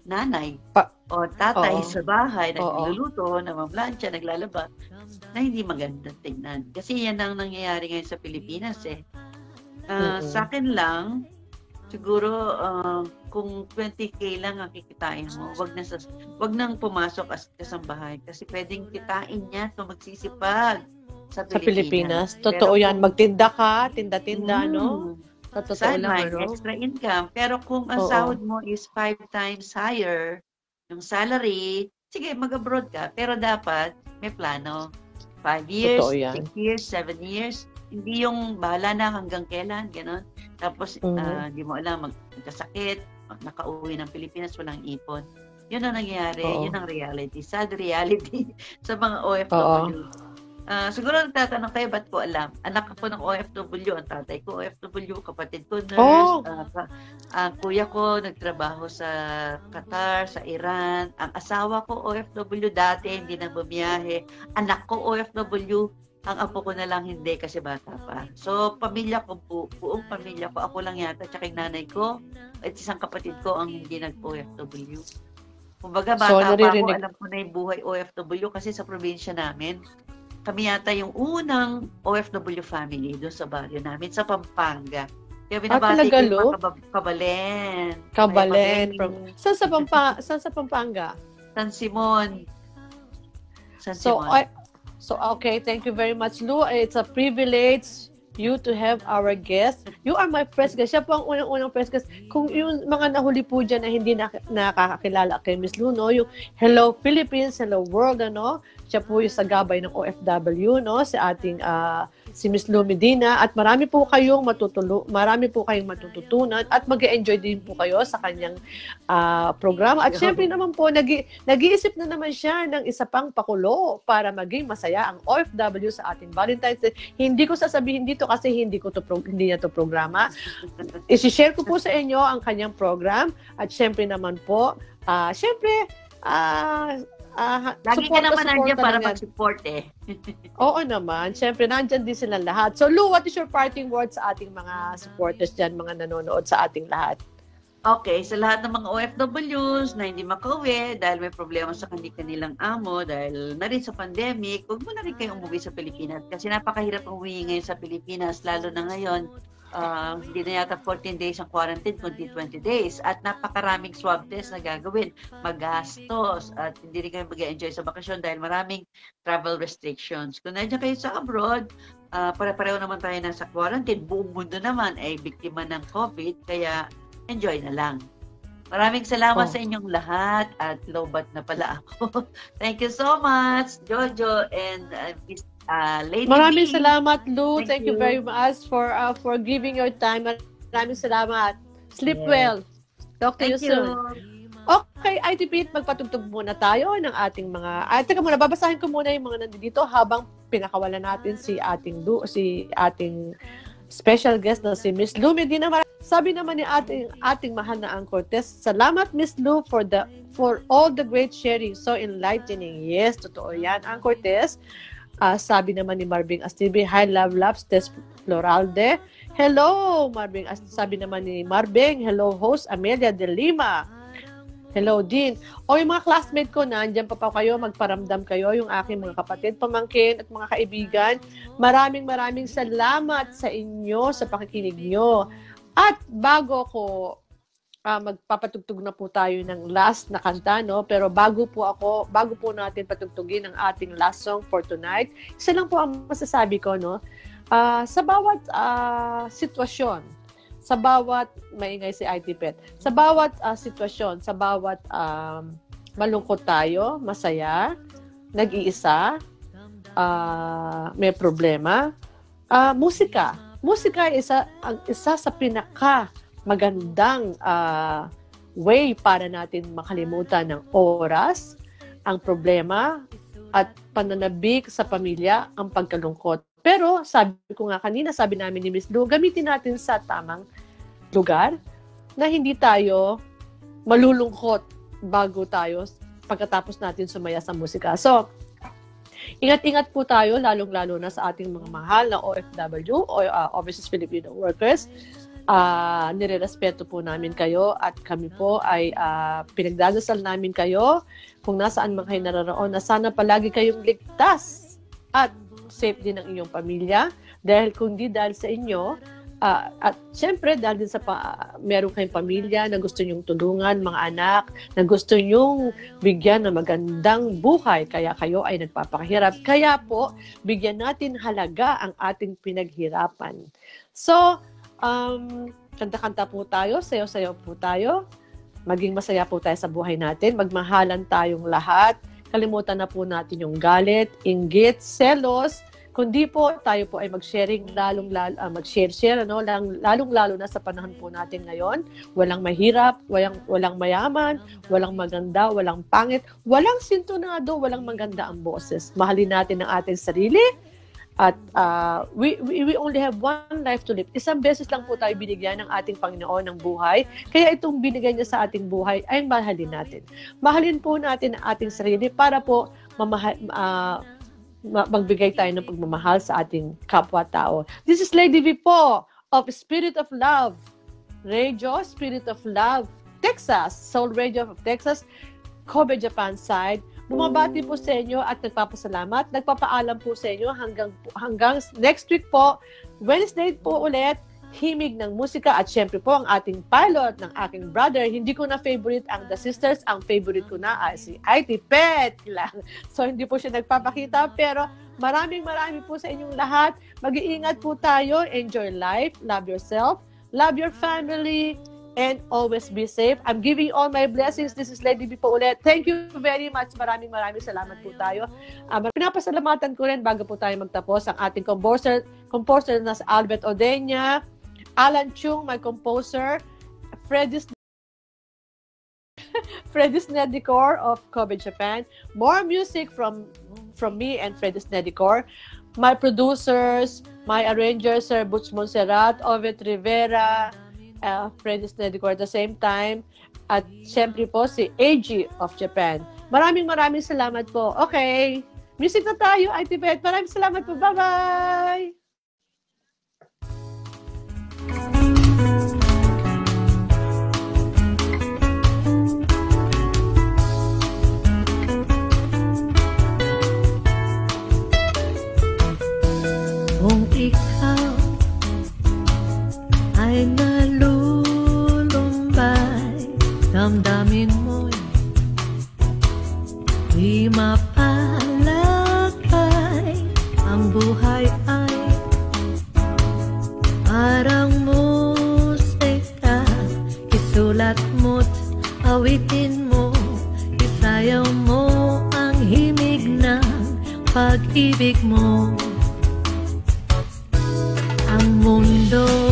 nanay Pa- o tatay Oo. sa bahay, Oo. nagluluto, namamlansya, naglalaba, na hindi magandang tingnan. Kasi yan ang nangyayari ngayon sa Pilipinas eh. Ah, Mm-mm. Sa akin lang, siguro ah, kung 20k lang ang kikitain mo, wag na sa, wag nang pumasok as kasambahay kasi pwedeng kitain niya to magsisipag sa Sa Pilipinas. Pero Totoo yan. kung- Magtinda ka, tinda-tinda, no? Mm, Sa totoo lang, Sideline, ano? extra income. Pero kung ang Oo. sahod mo is five times higher, yung salary, sige, mag-abroad ka. Pero dapat may plano. Five years, Totoo yan. six years, seven years. Hindi yung bahala na hanggang kailan, gano'n. Tapos, Mhm. ah, di mo alam, magkasakit, nakauwi ng Pilipinas, walang ipon. Yun ang nangyayari, Oo. yun ang reality. Sad reality sa mga OFW. Ah, siguro nagtatanong kayo, ba't ko alam? Anak ako ng OFW, ang tatay ko OFW, kapatid ko nurse, Oh. ka- ang kuya ko nagtrabaho sa Qatar, sa Iran, ang asawa ko OFW dati, hindi na bumiyahe, anak ko OFW, ang apo ko na lang hindi kasi bata pa. So, pamilya ko po, buong pamilya ko, ako lang yata, tsaka yung nanay ko, at isang kapatid ko ang hindi nag-OFW. Kumbaga, So, bata pa ako, alam ko na yung buhay OFW kasi sa probinsya namin, kami yata yung unang OFW family doon sa baryo namin sa Pampanga. Kaya binabati talaga, ko yung mga kabalen. Kabalen. From, saan sa, Pampa, saan sa Pampanga? San Simon. San So, Simon. I, so okay, thank you very much, Lou. It's a privilege you to have our guest. You are my first guest. Siya po ang unang-unang first guest. Kung yung mga nahuli po dyan na hindi nak- nakakakilala kay Miss Luno, yung Hello Philippines, Hello World, ano, siya po yung sa gabay ng OFW, no, sa ating ah, si Miss Lou Medina at marami po kayong matutulo, marami po kayong matututunan at mag-enjoy din po kayo sa kanyang ah, programa. At syempre naman po, nag nag-iisip na naman siya ng isa pang pakulo para maging masaya ang OFW sa ating Valentine's Day. Hindi ko sasabihin dito kasi hindi ko to pro- hindi niya to programa. I-share ko po sa inyo ang kanyang program at syempre naman po, ah syempre, ah ah, Lagi ka naman nandiyan para yan. mag-support eh. Oo naman. Siyempre, nandyan din sila lahat. So, Lou, what is your parting words sa ating mga supporters dyan, mga nanonood sa ating lahat? Okay, sa lahat ng mga OFWs na hindi makauwi dahil may problema sa kanilang amo dahil na rin sa pandemic, huwag mo na rin kayo umuwi sa Pilipinas kasi napakahirap umuwi ngayon sa Pilipinas lalo na ngayon ah, hindi na yata 14 days ang quarantine kundi 20 days at napakaraming swab test na gagawin magastos at hindi rin kayo mag-enjoy sa bakasyon dahil maraming travel restrictions. Kung nandiyan kayo sa abroad, ah, pare-pareho naman tayo nasa quarantine. Buong mundo naman ay biktima ng COVID kaya enjoy na lang. Maraming salamat Oh. sa inyong lahat at lowbat na pala ako. Thank you so much, Jojo and uh, Miss uh, Lady Maraming B. salamat, Lou. Thank Thank, you. you. very much for uh, for giving your time. Maraming salamat. Sleep Yes. well. Talk to Thank you, soon. Okay, IT Pete, magpatugtog muna tayo ng ating mga... Ay, teka muna, babasahin ko muna yung mga nandito habang pinakawalan natin si ating Lu, si ating special guest na si Miss Lou Medina. Mar- Sabi naman ni ating ating mahal na Ang Cortez, salamat Miss Lou for the for all the great sharing, so enlightening. Yes, totoo yan, Ang Cortez. Ah, sabi naman ni Marvin Astibi, Hi, love, loves, Tess Floralde. Hello, Marvin. Sabi naman ni Marvin, hello, host Amelia de Lima. Hello, Dean. O yung mga classmate ko, nandyan pa pa kayo, magparamdam kayo, yung aking mga kapatid, pamangkin at mga kaibigan. Maraming maraming salamat sa inyo, sa pakikinig nyo. At bago ko ah, magpapatugtog na po tayo ng last na kanta, no? Pero bago po ako, bago po natin patugtugin ang ating last song for tonight, isa lang po ang masasabi ko, no? Ah, sa bawat ah, sitwasyon, sa bawat maingay si IT Pet, sa bawat ah, sitwasyon, sa bawat um, malungkot tayo, masaya, nag-iisa, ah, may problema, ah, musika. Musika ay isa, ang isa sa pinaka magandang ah, way para natin makalimutan ng oras, ang problema, at pananabik sa pamilya, ang pagkalungkot. Pero sabi ko nga kanina, sabi namin ni Miss Lou, gamitin natin sa tamang lugar na hindi tayo malulungkot bago tayo pagkatapos natin sumaya sa musika. So, ingat-ingat po tayo, lalong-lalo na sa ating mga mahal na OFW o uh, Overseas Filipino Workers. Ah, nirerespeto po namin kayo at kami po ay ah, pinagdadasal namin kayo kung nasaan man kayo naroroon na sana palagi kayong ligtas at safe din ang inyong pamilya dahil kung di dahil sa inyo ah, at syempre dahil din sa pa, meron kayong pamilya na gusto nyong tulungan, mga anak, na gusto nyong bigyan ng magandang buhay, kaya kayo ay nagpapakahirap. Kaya po, bigyan natin halaga ang ating pinaghirapan. So, um, kanta-kanta po tayo, sayo-sayo po tayo, maging masaya po tayo sa buhay natin, magmahalan tayong lahat, kalimutan na po natin yung galit, inggit, selos, kundi po tayo po ay mag-sharing lalong lalo uh, mag-share-share ano lang lalong lalo na sa panahon po natin ngayon. Walang mahirap walang walang mayaman walang maganda walang pangit. Walang sintonado walang maganda ang boses. Mahalin natin ang ating sarili at uh, we, we, we only have one life to live. Isang beses lang po tayo binigyan ng ating Panginoon ng buhay. Kaya itong binigay niya sa ating buhay ay mahalin natin. Mahalin po natin ang ating sarili para po mamahal, uh, ma- magbigay tayo ng pagmamahal sa ating kapwa-tao. This is Lady V po of Spirit of Love. Radio Spirit of Love, Texas. Soul Radio of Texas, Kobe, Japan side. Bumabati po sa inyo at nagpapasalamat. Nagpapaalam po sa inyo hanggang hanggang next week po. Wednesday po ulit. himig ng musika at syempre po ang ating pilot ng aking brother. Hindi ko na favorite ang The Sisters. Ang favorite ko na ay si IT Pet lang. So hindi po siya nagpapakita pero maraming maraming po sa inyong lahat. Mag-iingat po tayo. Enjoy life. Love yourself. Love your family and always be safe. I'm giving all my blessings. This is Lady B po ulit. Thank you very much. Maraming maraming salamat po tayo. Um, pinapasalamatan ko rin bago po tayo magtapos ang ating composer, composer na sa Albert Odenya, Alan Chung, my composer, Freddy's Freddy's Nedicor of Kobe, Japan. More music from from me and Freddy's Nedicor. My producers, my arrangers, Sir Butch Monserrat, Ovid Rivera, uh, Freddy's Nedicor at the same time. At syempre po si AG of Japan. Maraming maraming salamat po. Okay. Music na tayo, IT Pet. Maraming salamat po. Bye-bye! Damdamin mo'y di mapalakay. Ang buhay ay parang musika, isulat mo't awitin mo, isayaw mo ang himig ng pag-ibig mo. Ang mundo'y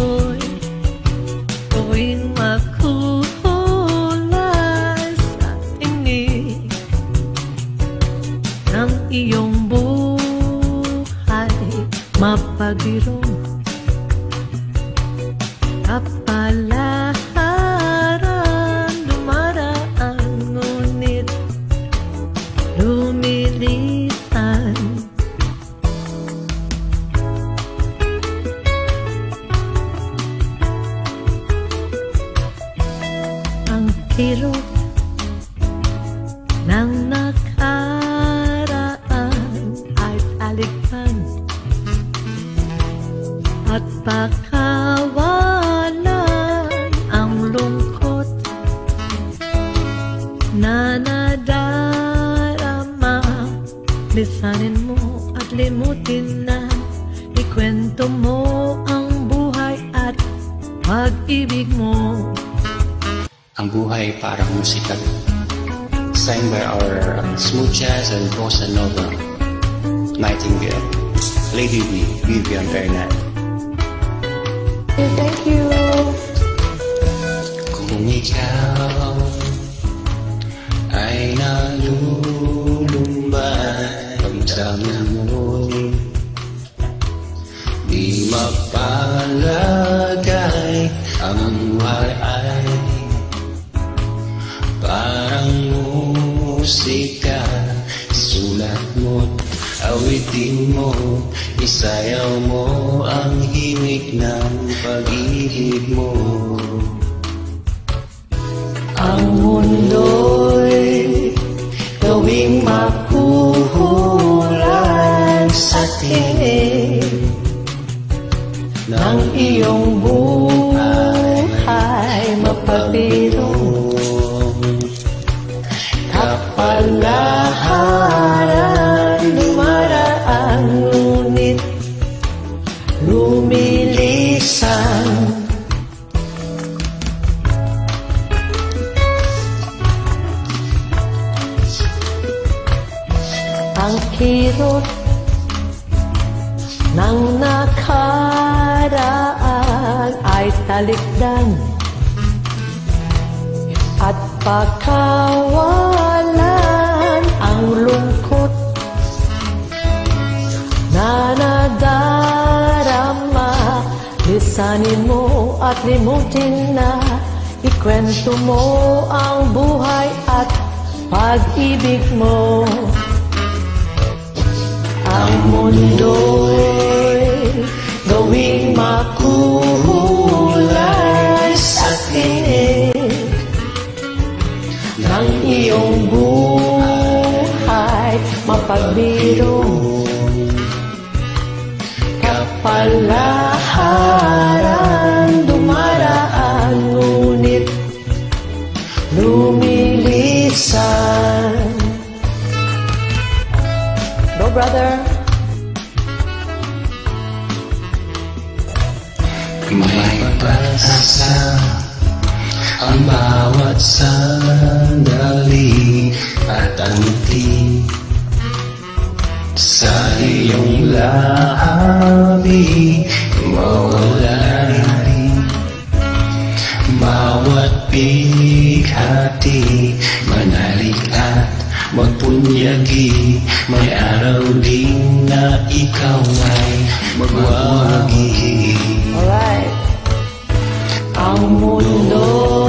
at pakawalan ang lungkot na nadarama. Lisanin mo at limutin na ikwento mo ang buhay at pag-ibig mo. Ang mundo'y gawing makulay sa tinig pagbiro kapalaharan dumaraan ngunit lumilisan. Go brother. May pag-asa ang bawat sandali at ang tingin sa iyong labi mawala bawat bighati manalig at magpunyagi may araw din na ikaw ay magwagi Alright. Ang mundo'y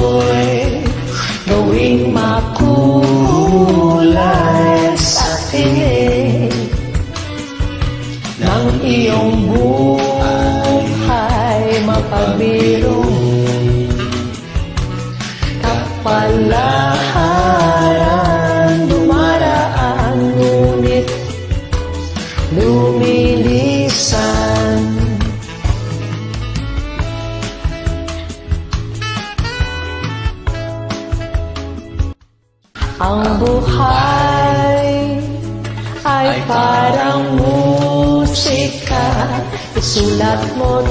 Isulat mo't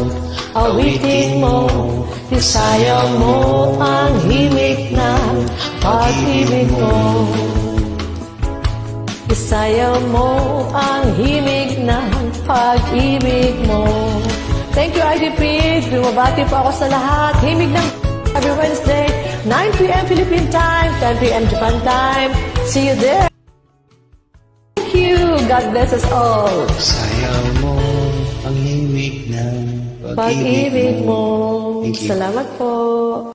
awitin mo Isayaw mo ang himig ng pag-ibig mo Isayaw mo ang himig ng pag-ibig mo Thank you, IDP. Bumabati po ako sa lahat. Himig ng every Wednesday, 9 p.m. Philippine time, 10 p.m. Japan time. See you there. Thank you. God bless us all. Sayaw mo ang himig ng Pag-ibig mo. Salamat po.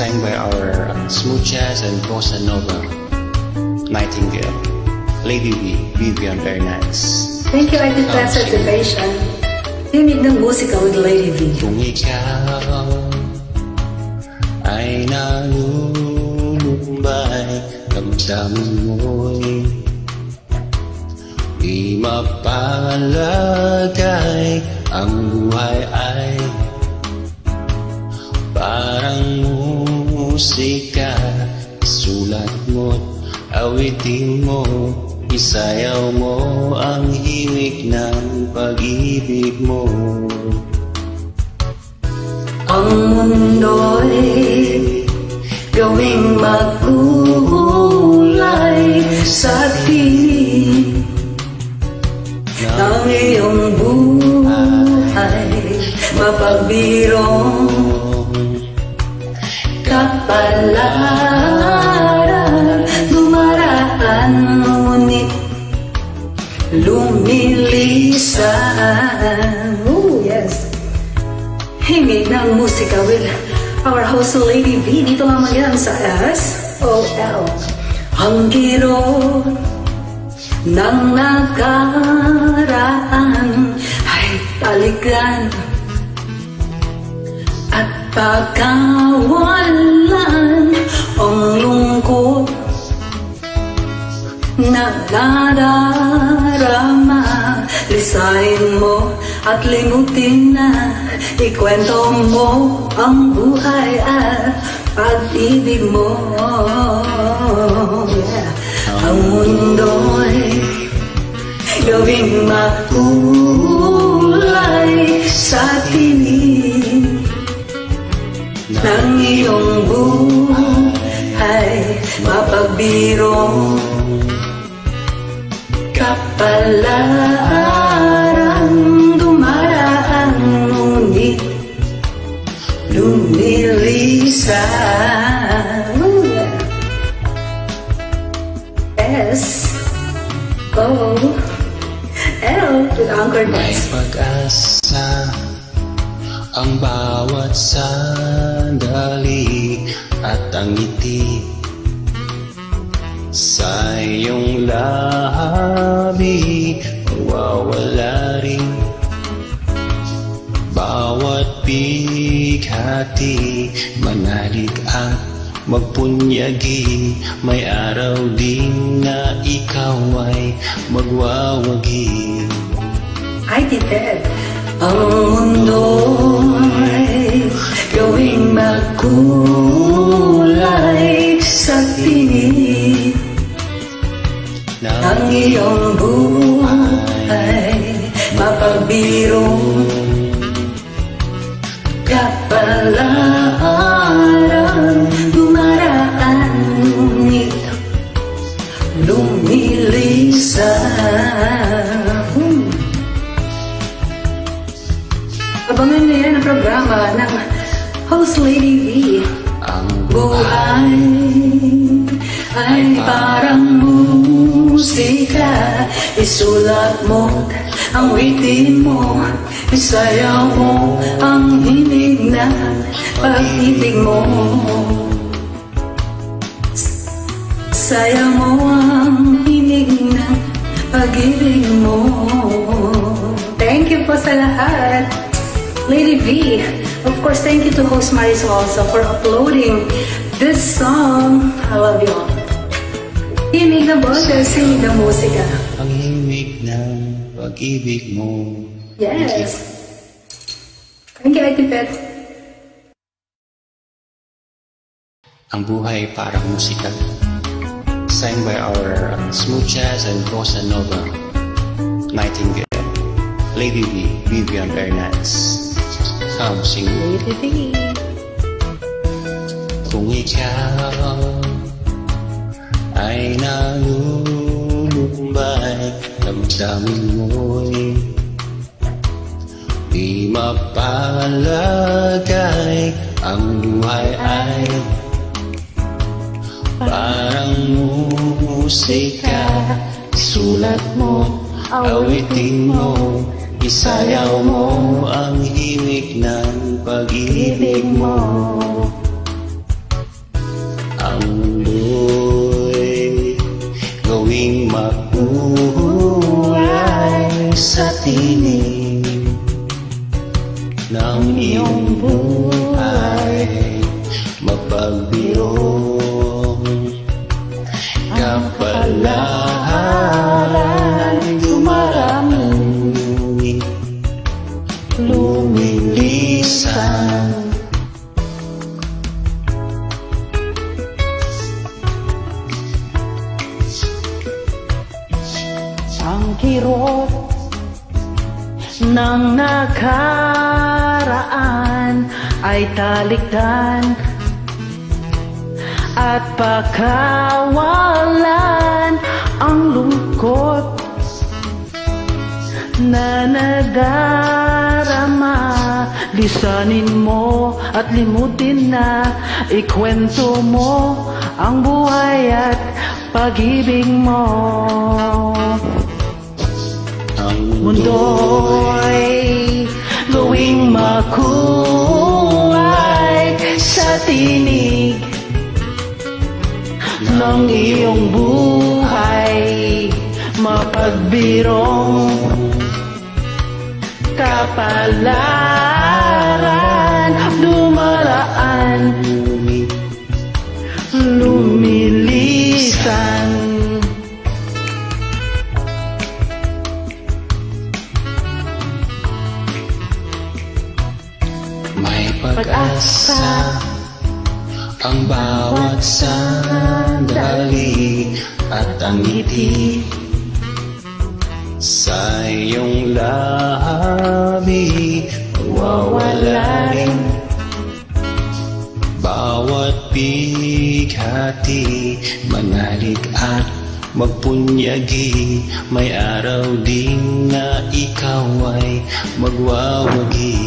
Sang by our uh, smooth jazz and bossa nova Nightingale Lady V Vivian very nice Thank you, Idol Class Activation. Himig ng musika with Lady V. Kung ikaw ay nalulumbay Damdamin mo'y di mapalagay Ang buhay ay parang musika Sulat mo't awitin mo Isayaw mo ang himig ng pag-ibig mo. Ang mundo'y gawing magkulay sa tinig ng iyong buhay. Mapagbirong kapalaran dumaraan ngunit lumilisan. Oh yes. Himig ng musika with our host Lady V dito lamang yan sa SOL ang kirot ng nakaraan ay talikan pagkawalan ang lungkot na nadarama. Lisahin mo at limutin na. Ikwento mo ang buhay at pag-ibig mo. Yeah. Ang mundo'y gawing makulay sa tinig ng iyong buhay mapagbiro. Kapalaran dumaraan ngunit lumilisan. S O L with Anchor May pag-asa. Ang bawat sandali At ang ngiti Sa iyong labi Mawawala rin Bawat bighati Manalig at magpunyagi May araw din na ikaw ay magwawagi I did that. Ang mundo ay gawing makulay sa tinig Ang iyong buhay mapagbirong kapalaran Isulat mo ang witin mo Isayaw mo ang hinig na pag-ibig mo Sayaw mo ang hinig na pag-ibig mo Thank you po sa lahat Lady V, of course, thank you to host Marisol also for uploading this song. I love you all. Himig na boses, himig na musika. Ang himig ng pag-ibig mo Yes. Thank you, Ate Pet. Ang buhay parang musika Sang by our um, smooth jazz and bossa nova Nightingale Lady V, Vivian Bernats Come sing Lady V. Kung ikaw ay nalulumbay Damdamin mo'y di mapalagay. Ang buhay ay parang musika. Sulat mo, awitin mo Isayaw mo ang himig ng pag-ibig mo. Ang mundo'y makulay sa nakaraan ay talikdan at pakawalan ang lungkot na nadarama. Lisanin mo at limutin na Ikwento mo ang buhay at pag-ibig mo. Ang Mundo'y gawing makulay sa tinig ng iyong buhay. Mapagbirong kapalaran dumaraan lumilisan pag-asa Ang bawat sandali At ang ngiti Sa iyong labi Mawawala rin. Bawat bighati Manalig at magpunyagi May araw din na ikaw ay magwawagi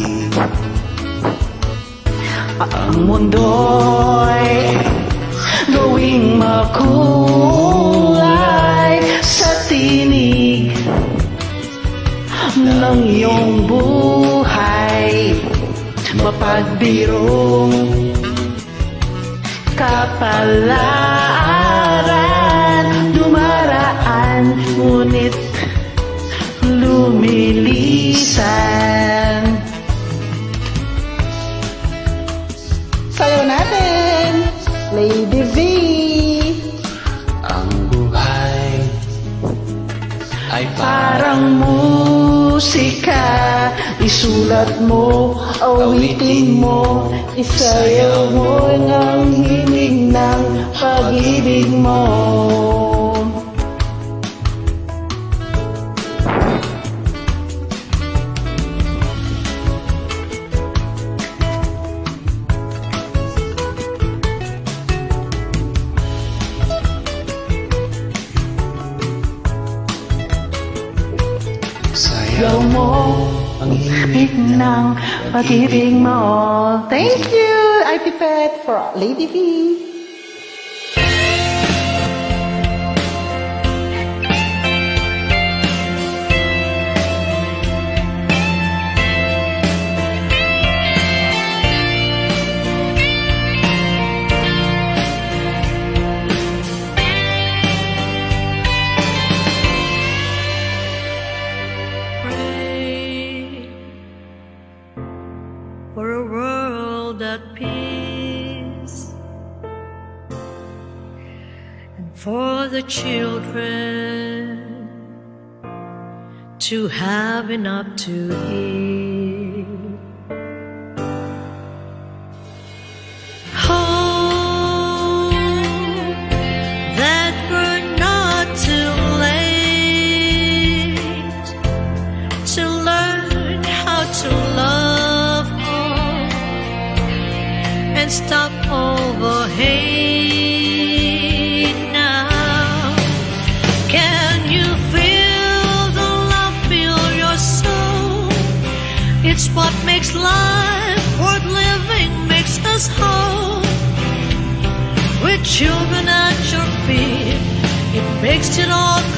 ang mundo'y gawing makulay sa tinig ng iyong buhay. Mapagbirong kapalaran dumaraan ngunit lumilisan. sayaw natin. Lady V. Ang buhay ay parang musika. Isulat mo, awitin mo, isayaw mo ng hinig ng pag-ibig mo. for giving more. Thank you, IPPET, for Lady V. children to have enough to eat. fixed it all.